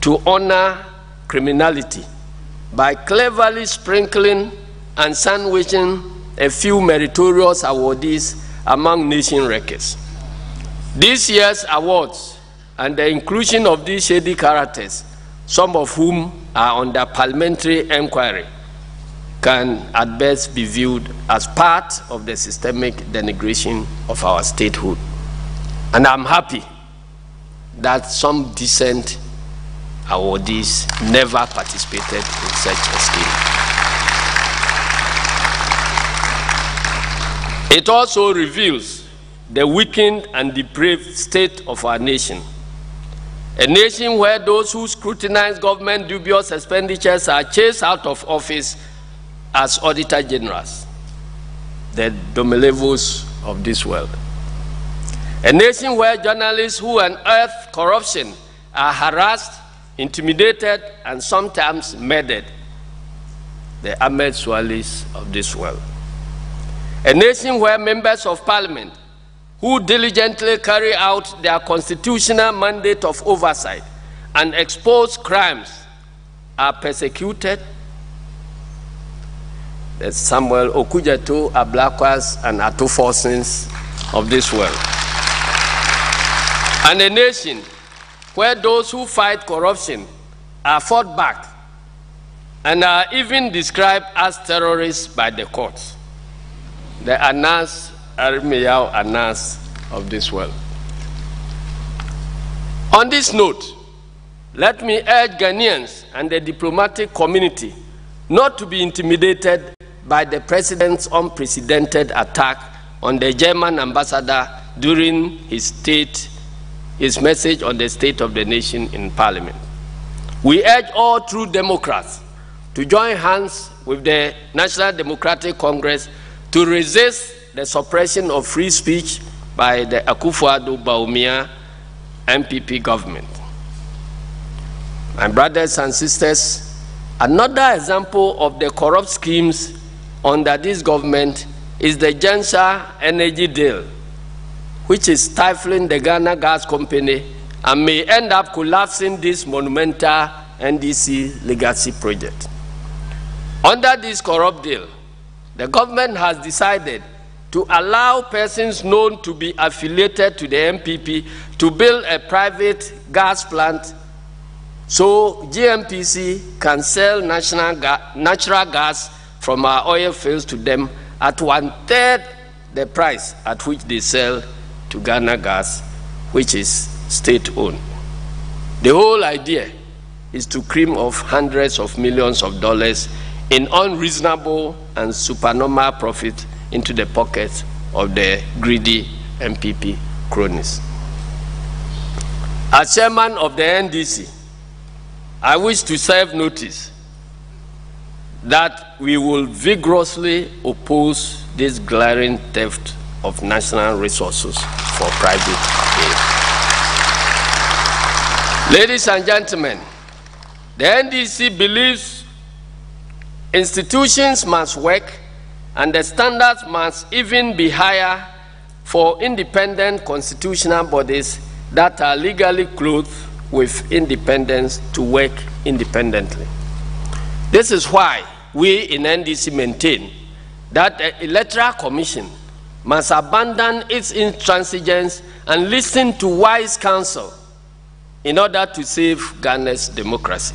[SPEAKER 4] to honor criminality by cleverly sprinkling and sandwiching a few meritorious awardees among nation records. This year's awards and the inclusion of these shady characters, some of whom are under parliamentary inquiry, can at best be viewed as part of the systemic denigration of our statehood. And I'm happy that some decent awardees never participated in such a scheme. It also reveals the weakened and depraved state of our nation. A nation where those who scrutinize government dubious expenditures are chased out of office as auditor generals, the Domelevos of this world. A nation where journalists who unearth corruption are harassed, intimidated, and sometimes murdered, the Ahmed Suales of this world a nation where members of parliament who diligently carry out their constitutional mandate of oversight and expose crimes are persecuted. There's Samuel Okudzeto, Ablakwas, and Ato Forsons of this world. And a nation where those who fight corruption are fought back and are even described as terrorists by the courts the Anas Aremeyaw Anas of this world. On this note, let me urge Ghanaians and the diplomatic community not to be intimidated by the president's unprecedented attack on the German ambassador during his state, his message on the state of the nation in parliament. We urge all true Democrats to join hands with the National Democratic Congress to resist the suppression of free speech by the Akufo-Addo Bawumia NPP government. My brothers and sisters, another example of the corrupt schemes under this government is the Genser energy deal, which is stifling the Ghana Gas Company and may end up collapsing this monumental NDC legacy project. Under this corrupt deal, the government has decided to allow persons known to be affiliated to the NPP to build a private gas plant so GNPC can sell national ga natural gas from our oil fields to them at one third the price at which they sell to Ghana Gas, which is state owned. The whole idea is to cream off hundreds of millions of dollars in unreasonable and supernormal profit into the pockets of the greedy NPP cronies. As chairman of the NDC, I wish to serve notice that we will vigorously oppose this glaring theft of national resources for private gain. Ladies and gentlemen, the NDC believes Institutions must work and the standards must even be higher for independent constitutional bodies that are legally clothed with independence to work independently. This is why we in NDC maintain that the Electoral Commission must abandon its intransigence and listen to wise counsel in order to save Ghana's democracy.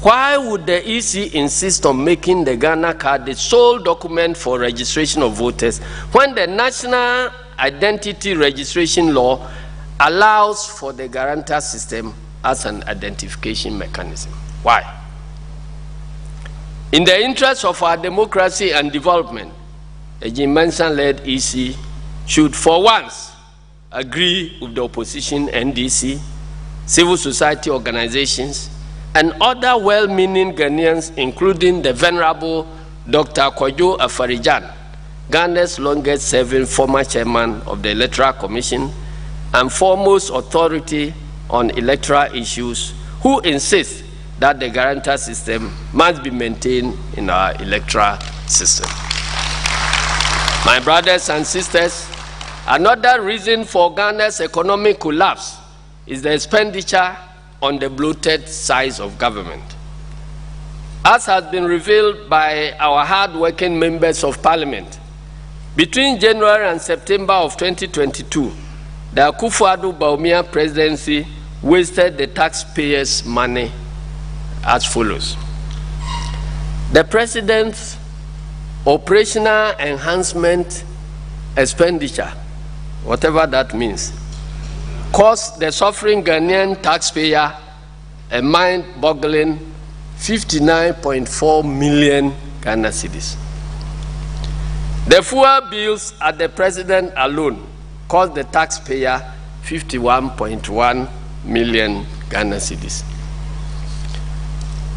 [SPEAKER 4] Why would the EC insist on making the Ghana card the sole document for registration of voters when the National Identity Registration Law allows for the guarantor system as an identification mechanism? Why? In the interest of our democracy and development, a Jean Mensa-led EC should for once agree with the opposition NDC, civil society organizations, and other well-meaning Ghanaians, including the Venerable Dr. Kojo Afari-Gyan, Ghana's longest-serving former chairman of the Electoral Commission and foremost authority on electoral issues, who insists that the guarantor system must be maintained in our electoral system. My brothers and sisters, another reason for Ghana's economic collapse is the expenditure on the bloated size of government. As has been revealed by our hard-working members of parliament, between January and September of 2022, the Akufo-Addo presidency wasted the taxpayers' money as follows. The president's operational enhancement expenditure, whatever that means, cost the suffering Ghanaian taxpayer a mind-boggling 59.4 million Ghana cedis. The fuel bills at the president alone cost the taxpayer 51.1 million Ghana cedis.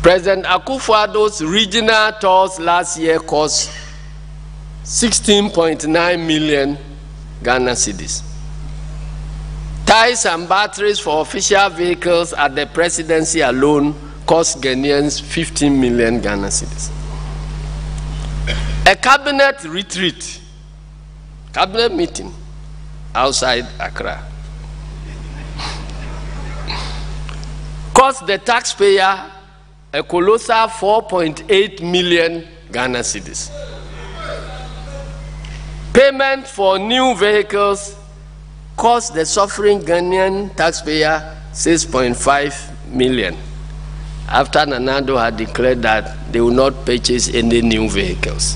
[SPEAKER 4] President Akufo-Addo's regional tours last year cost 16.9 million Ghana cedis. Ties and batteries for official vehicles at the presidency alone cost Ghanaians 15 million Ghana cedis. A cabinet retreat, cabinet meeting outside Accra, cost the taxpayer a colossal 4.8 million Ghana cedis. Payment for new vehicles cost the suffering Ghanaian taxpayer 6.5 million after Nana Addo had declared that they will not purchase any new vehicles.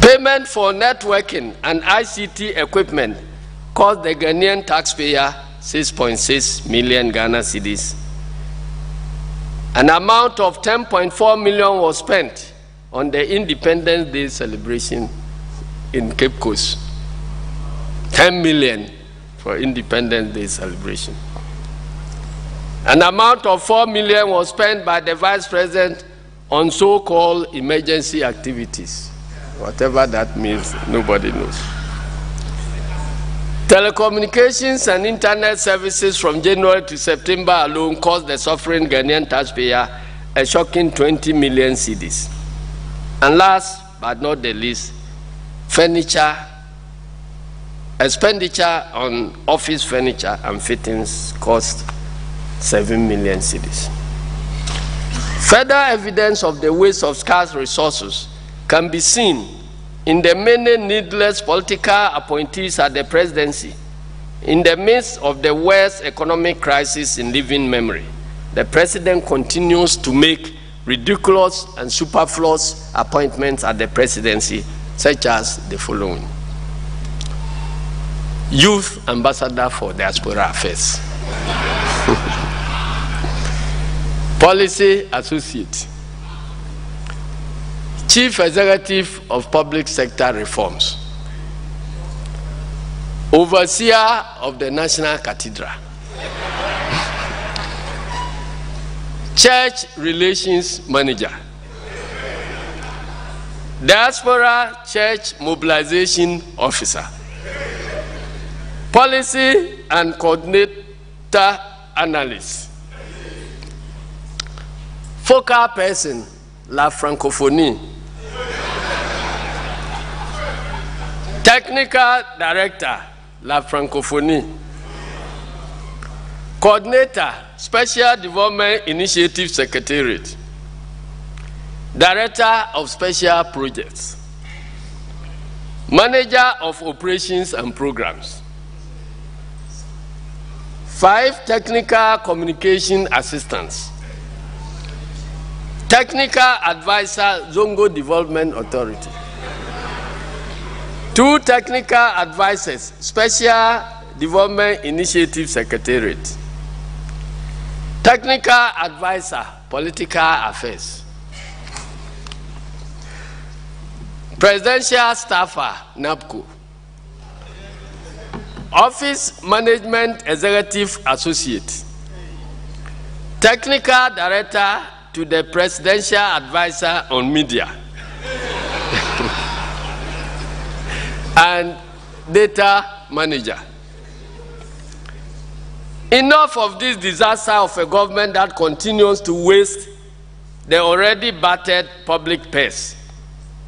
[SPEAKER 4] Payment for networking and ICT equipment cost the Ghanaian taxpayer 6.6 million Ghana cedis. An amount of 10.4 million was spent on the Independence Day celebration in Cape Coast. 10 million for Independence Day celebration. An amount of 4 million was spent by the Vice President on so-called emergency activities. Whatever that means, nobody knows. Telecommunications and internet services from January to September alone cost the suffering Ghanaian taxpayer a shocking 20 million cedis. And last but not the least, furniture, expenditure on office furniture and fittings cost 7 million cedis. Further evidence of the waste of scarce resources can be seen in the many needless political appointees at the presidency, in the midst of the worst economic crisis in living memory, the president continues to make ridiculous and superfluous appointments at the presidency, such as the following. Youth Ambassador for Diaspora Affairs, Policy Associate, Chief Executive of Public Sector Reforms, Overseer of the National Cathedral, Church Relations Manager, Diaspora Church Mobilization Officer, Policy and Coordinator Analyst, Focal Person, La Francophonie, Technical Director, La Francophonie, Coordinator, Special Development Initiative Secretariat. Director of Special Projects. Manager of Operations and Programs. Five Technical Communication Assistants. Technical Advisor, Zongo Development Authority. Two Technical Advisors, Special Development Initiative Secretariat. Technical Advisor, Political Affairs. Presidential Staffer, NAPCO. Office Management Executive Associate. Technical Director to the Presidential Advisor on Media. And Data Manager. Enough of this disaster of a government that continues to waste the already battered public purse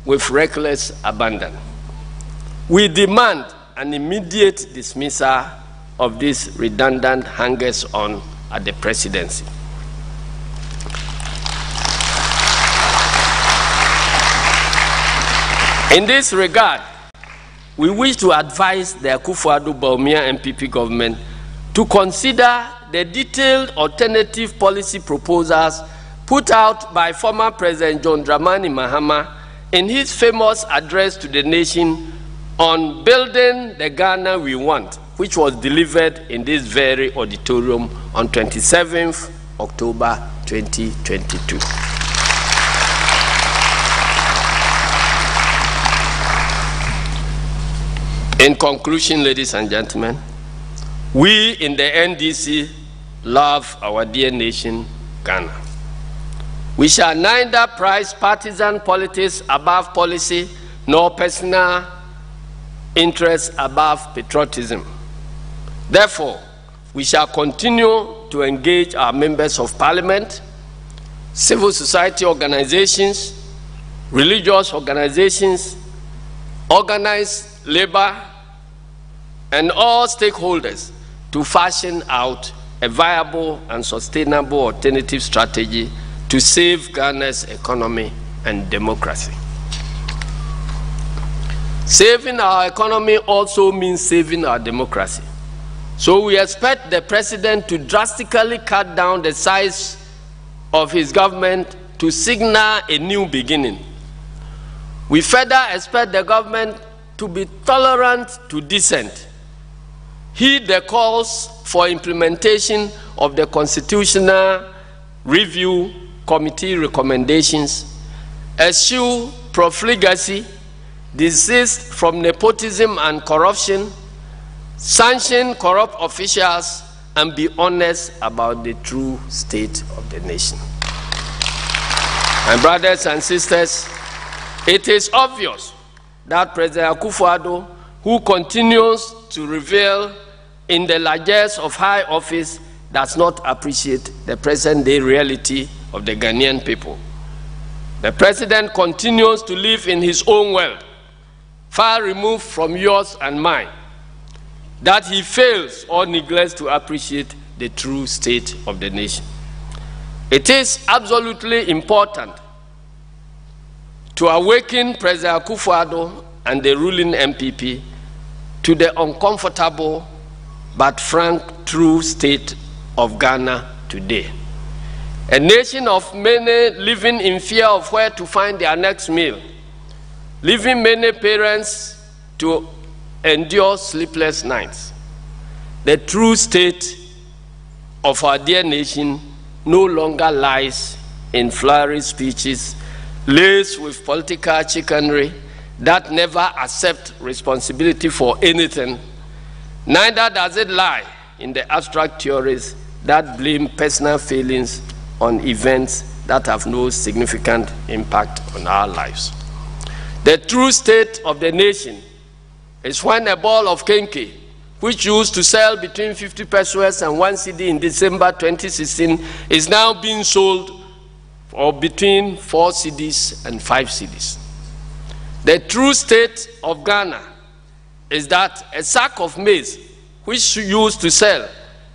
[SPEAKER 4] with reckless abandon. We demand an immediate dismissal of these redundant hangers on at the presidency. In this regard, we wish to advise the Akufo-Addo NPP government to consider the detailed alternative policy proposals put out by former President John Dramani Mahama in his famous address to the nation on building the Ghana we want, which was delivered in this very auditorium on 27th October 2022. In conclusion, ladies and gentlemen, we in the NDC love our dear nation, Ghana. We shall neither prize partisan politics above policy nor personal interests above patriotism. Therefore, we shall continue to engage our members of parliament, civil society organizations, religious organizations, organized labor, and all stakeholders to fashion out a viable and sustainable alternative strategy to save Ghana's economy and democracy. Saving our economy also means saving our democracy. So we expect the president to drastically cut down the size of his government to signal a new beginning. We further expect the government to be tolerant to dissent heed the calls for implementation of the Constitutional Review Committee recommendations, eschew profligacy, desist from nepotism and corruption, sanction corrupt officials, and be honest about the true state of the nation. My brothers and sisters, it is obvious that President Akufo-Addo, who continues to reveal in the largesse of high office, does not appreciate the present day reality of the Ghanaian people. The president continues to live in his own world, far removed from yours and mine, that he fails or neglects to appreciate the true state of the nation. It is absolutely important to awaken President Akufo-Addo and the ruling NPP to the uncomfortable but frank true state of Ghana today. A nation of many living in fear of where to find their next meal, leaving many parents to endure sleepless nights. The true state of our dear nation no longer lies in flowery speeches laced with political chicanery that never accept responsibility for anything. Neither does it lie in the abstract theories that blame personal feelings on events that have no significant impact on our lives. The true state of the nation is when a ball of kenkey, which used to sell between 50 pesos and 1 cedi in December 2016, is now being sold for between 4 cedis and 5 cedis. The true state of Ghana is that a sack of maize, which used to sell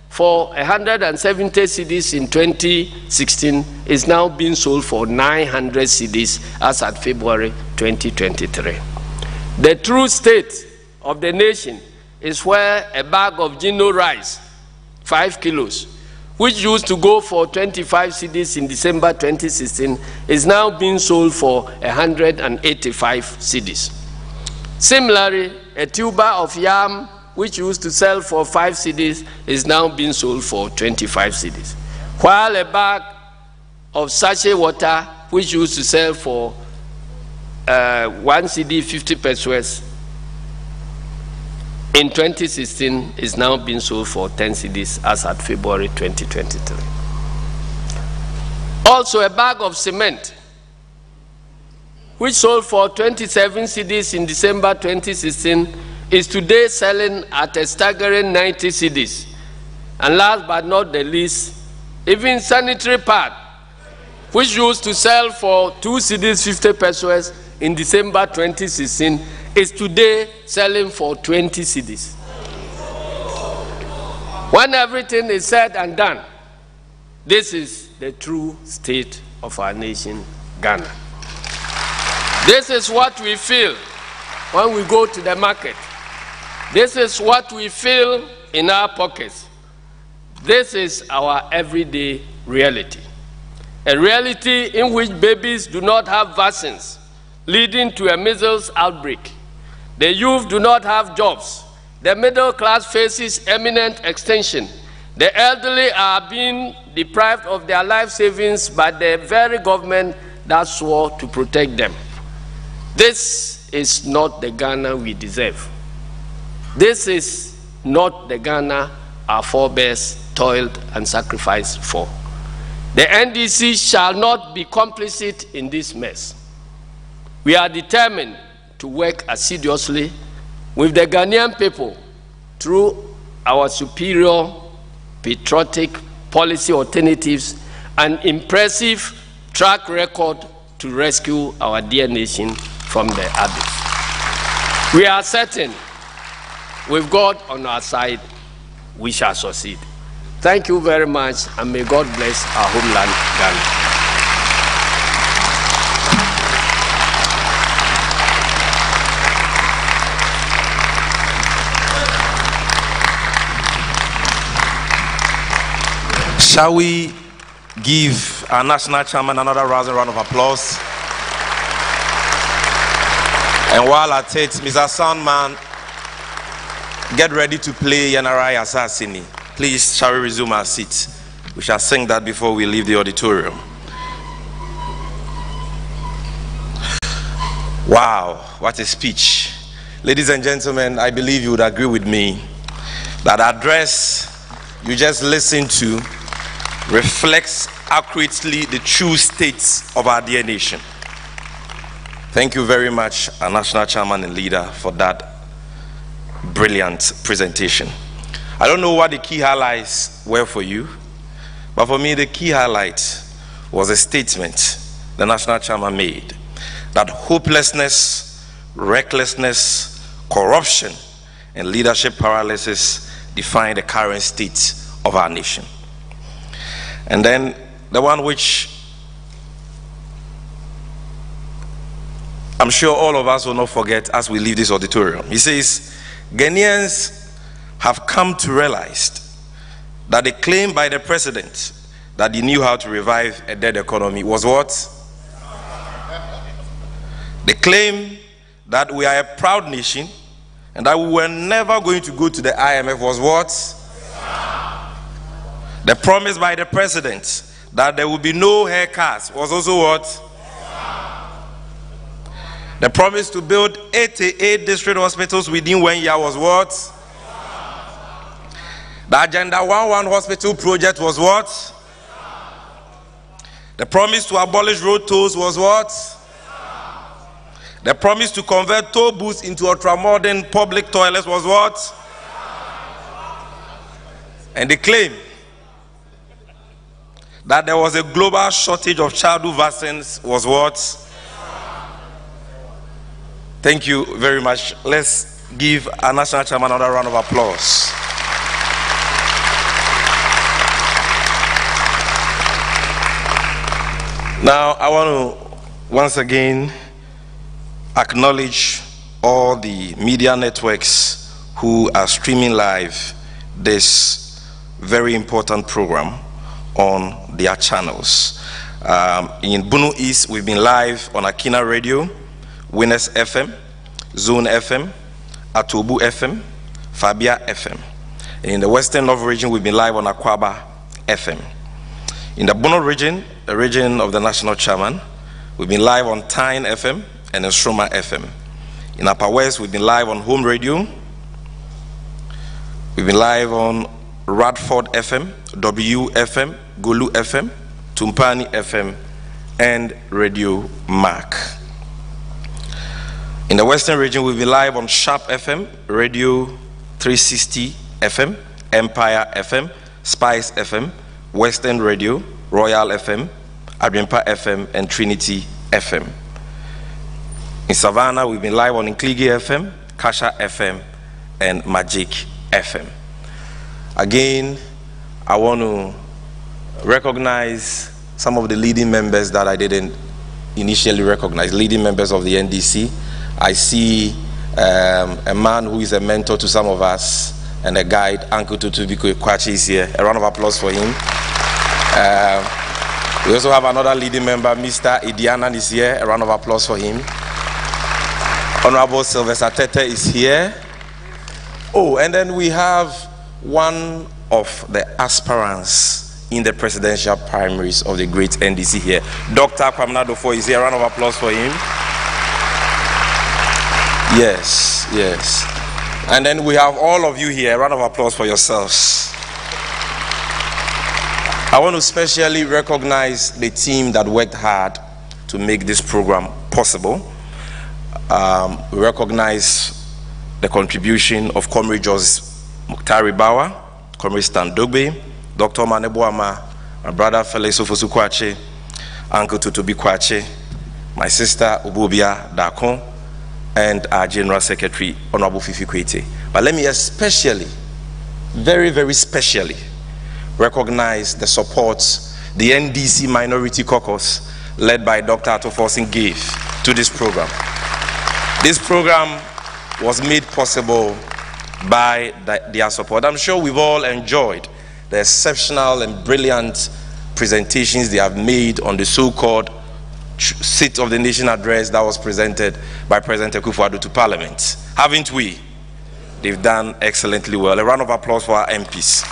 [SPEAKER 4] for 170 cedis in 2016 is now being sold for 900 cedis as at February 2023. The true state of the nation is where a bag of Gino rice, 5 kilos, which used to go for 25 cedis in December 2016, is now being sold for 185 cedis. Similarly, a tuber of yam, which used to sell for 5 cedis, is now being sold for 25 cedis. While a bag of sachet water, which used to sell for uh, 1 cedi 50 pesos, in 2016 is now being sold for 10 cedis as at February 2023. Also, a bag of cement, which sold for 27 cedis in December 2016, is today selling at a staggering 90 cedis. And last but not the least, even sanitary pad, which used to sell for 2 cedis 50 pesos in December 2016, is today selling for 20 cedis. When everything is said and done, this is the true state of our nation, Ghana. This is what we feel when we go to the market. This is what we feel in our pockets. This is our everyday reality. A reality in which babies do not have vaccines, leading to a measles outbreak. The youth do not have jobs. The middle class faces imminent extinction. The elderly are being deprived of their life savings by the very government that swore to protect them. This is not the Ghana we deserve. This is not the Ghana our forebears toiled and sacrificed for. The NDC shall not be complicit in this mess. We are determined to work assiduously with the Ghanaian people through our superior patriotic policy alternatives and impressive track record to rescue our dear nation from the abyss. We are certain with God on our side, we shall succeed. Thank you very much, and may God bless our homeland, Ghana.
[SPEAKER 2] Shall we give our national chairman another rousing round of applause? And while at it, Mr. Soundman, get ready to play Yanarai Assassini. Please, shall we resume our seats? We shall sing that before we leave the auditorium. Wow, what a speech. Ladies and gentlemen, I believe you would agree with me that address you just listened to reflects accurately the true states of our dear nation. Thank you very much, our national chairman and leader, for that brilliant presentation. I don't know what the key highlights were for you, but for me, the key highlight was a statement the national chairman made that hopelessness, recklessness, corruption, and leadership paralysis define the current state of our nation. And then the one which I'm sure all of us will not forget as we leave this auditorium. He says, Ghanaians have come to realize that the claim by the president that he knew how to revive a dead economy was what? The claim that we are a proud nation and that we were never going to go to the IMF was what? The promise by the president that there will be no haircuts was also what? The promise to build 88 district hospitals within one year was what? The Agenda 11 hospital project was what? The promise to abolish road tolls was what? The promise to convert toll booths into ultra-modern public toilets was what? And the claim that there was a global shortage of childhood vaccines was what? Thank you very much. Let's give our national chairman another round of applause. Now, I want to once again acknowledge all the media networks who are streaming live this very important program on their channels. Um, in Bono East, we've been live on Akina Radio, Winners FM, Zone FM, Atobu FM, Fabia FM. In the Western North region, we've been live on Akwaba FM. In the Bono region, the region of the national chairman, we've been live on Tyne FM and Nstroma FM. In Upper West, we've been live on Home Radio. We've been live on Radford FM, WFM, Gulu FM, Tumpani FM, and Radio Mark. In the Western region, we've been live on Sharp FM, Radio 360 FM, Empire FM, Spice FM, Western Radio, Royal FM, Adrimpa FM, and Trinity FM. In Savannah, we've been live on Inkligi FM, Kasha FM, and Magic FM. Again, I want to recognize some of the leading members that I didn't initially recognize, leading members of the NDC. I see um, a man who is a mentor to some of us and a guide, Uncle Tutubiko Kwachi is here. A round of applause for him. Um, we also have another leading member, Mr. Idiana is here. A round of applause for him. Honorable Sylvester Tete is here. Oh, and then we have one of the aspirants in the presidential primaries of the great NDC here. Dr. Kwamina Duffuor is here. A round of applause for him. Yes, yes. And then we have all of you here. A round of applause for yourselves. I want to specially recognize the team that worked hard to make this program possible. Um, we recognize the contribution of Comrade Joseph Muktari Bawa, Comrade Stan Dogbe, Dr. Omane Boamah, my brother Felix Ofosu Kwakye, Uncle Totobi Quakyi, my sister Ububia Dakon, and our General Secretary, Honorable Fifi Kwetey. But let me especially, very, very specially, recognize the support the NDC Minority Caucus, led by Dr. Ato Forson, gave to this program. This program was made possible by the- their support. I'm sure we've all enjoyed the exceptional and brilliant presentations they have made on the so-called seat of the Nation address that was presented by President Akufo-Addo to Parliament. Haven't we? They've done excellently well. A round of applause for our MPs.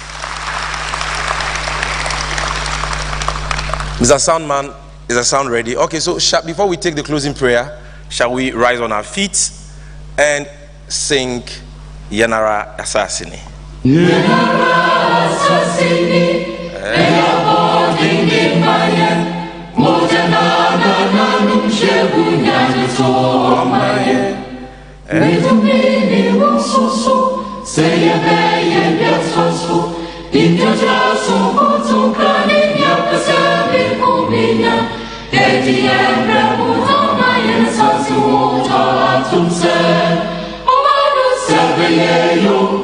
[SPEAKER 2] Mr. Soundman, is the sound ready? Okay, so shall, before we take the closing prayer, shall we rise on our feet and sing Yanara Assassini? Numara assassini era morte di Maria, Mojanana nanum shebunyani somaye. Etumini wansoso, seya beye biatsoso,
[SPEAKER 1] Indioja sokotu kani nyapasabi kuminya, Eti ebra mutamayen sasu utatumse, Omanu sebeyeyo,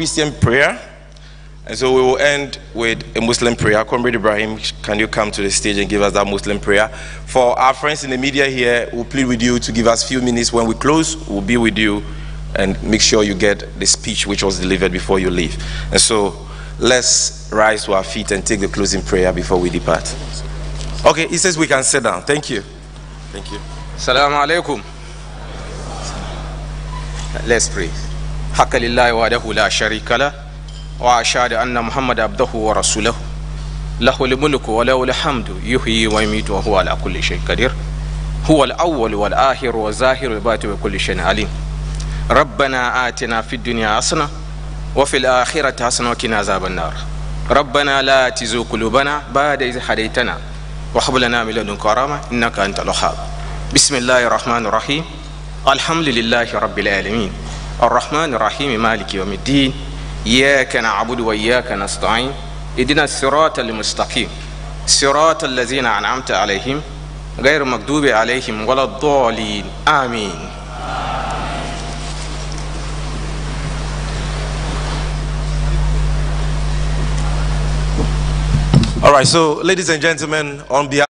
[SPEAKER 2] Christian prayer, and so we will end with a Muslim prayer. Comrade Ibrahim, can you come to the stage and give us that Muslim prayer? For our friends in the media here, we'll plead with you to give us a few minutes when we close. We'll be with you and make sure you get the speech which was delivered before you leave. And so let's rise to our feet and take the closing prayer before we depart. Okay, he says we can sit down. Thank you. Thank you.
[SPEAKER 5] Salaam alaikum. Let's pray. حق لله وحده لا شريك له وأشهد أن محمد عبده ورسوله. له الملك وله الحمد يحيي ويميت وهو على كل شيء قدير. هو الأول والآخر والظاهر والباطن وكل شيء عليم. ربنا آتنا في الدنيا حسنة وفي الآخرة حسنة وقنا عذاب النار. ربنا لا تزغ قلوبنا بعد إذ هديتنا وهب لنا من لدنك رحمة إنك أنت الوهاب. بسم الله الرحمن الرحيم. الحمد لله رب العالمين. الرحمن الرحيم مالك يوم الدين إياك نعبد وإياك نستعين اهدنا الصراط المستقيم. صراط الذين أنعمت عليهم غير مغضوب عليهم ولا الضالين. آمين.
[SPEAKER 2] All right, so ladies and gentlemen, on behalf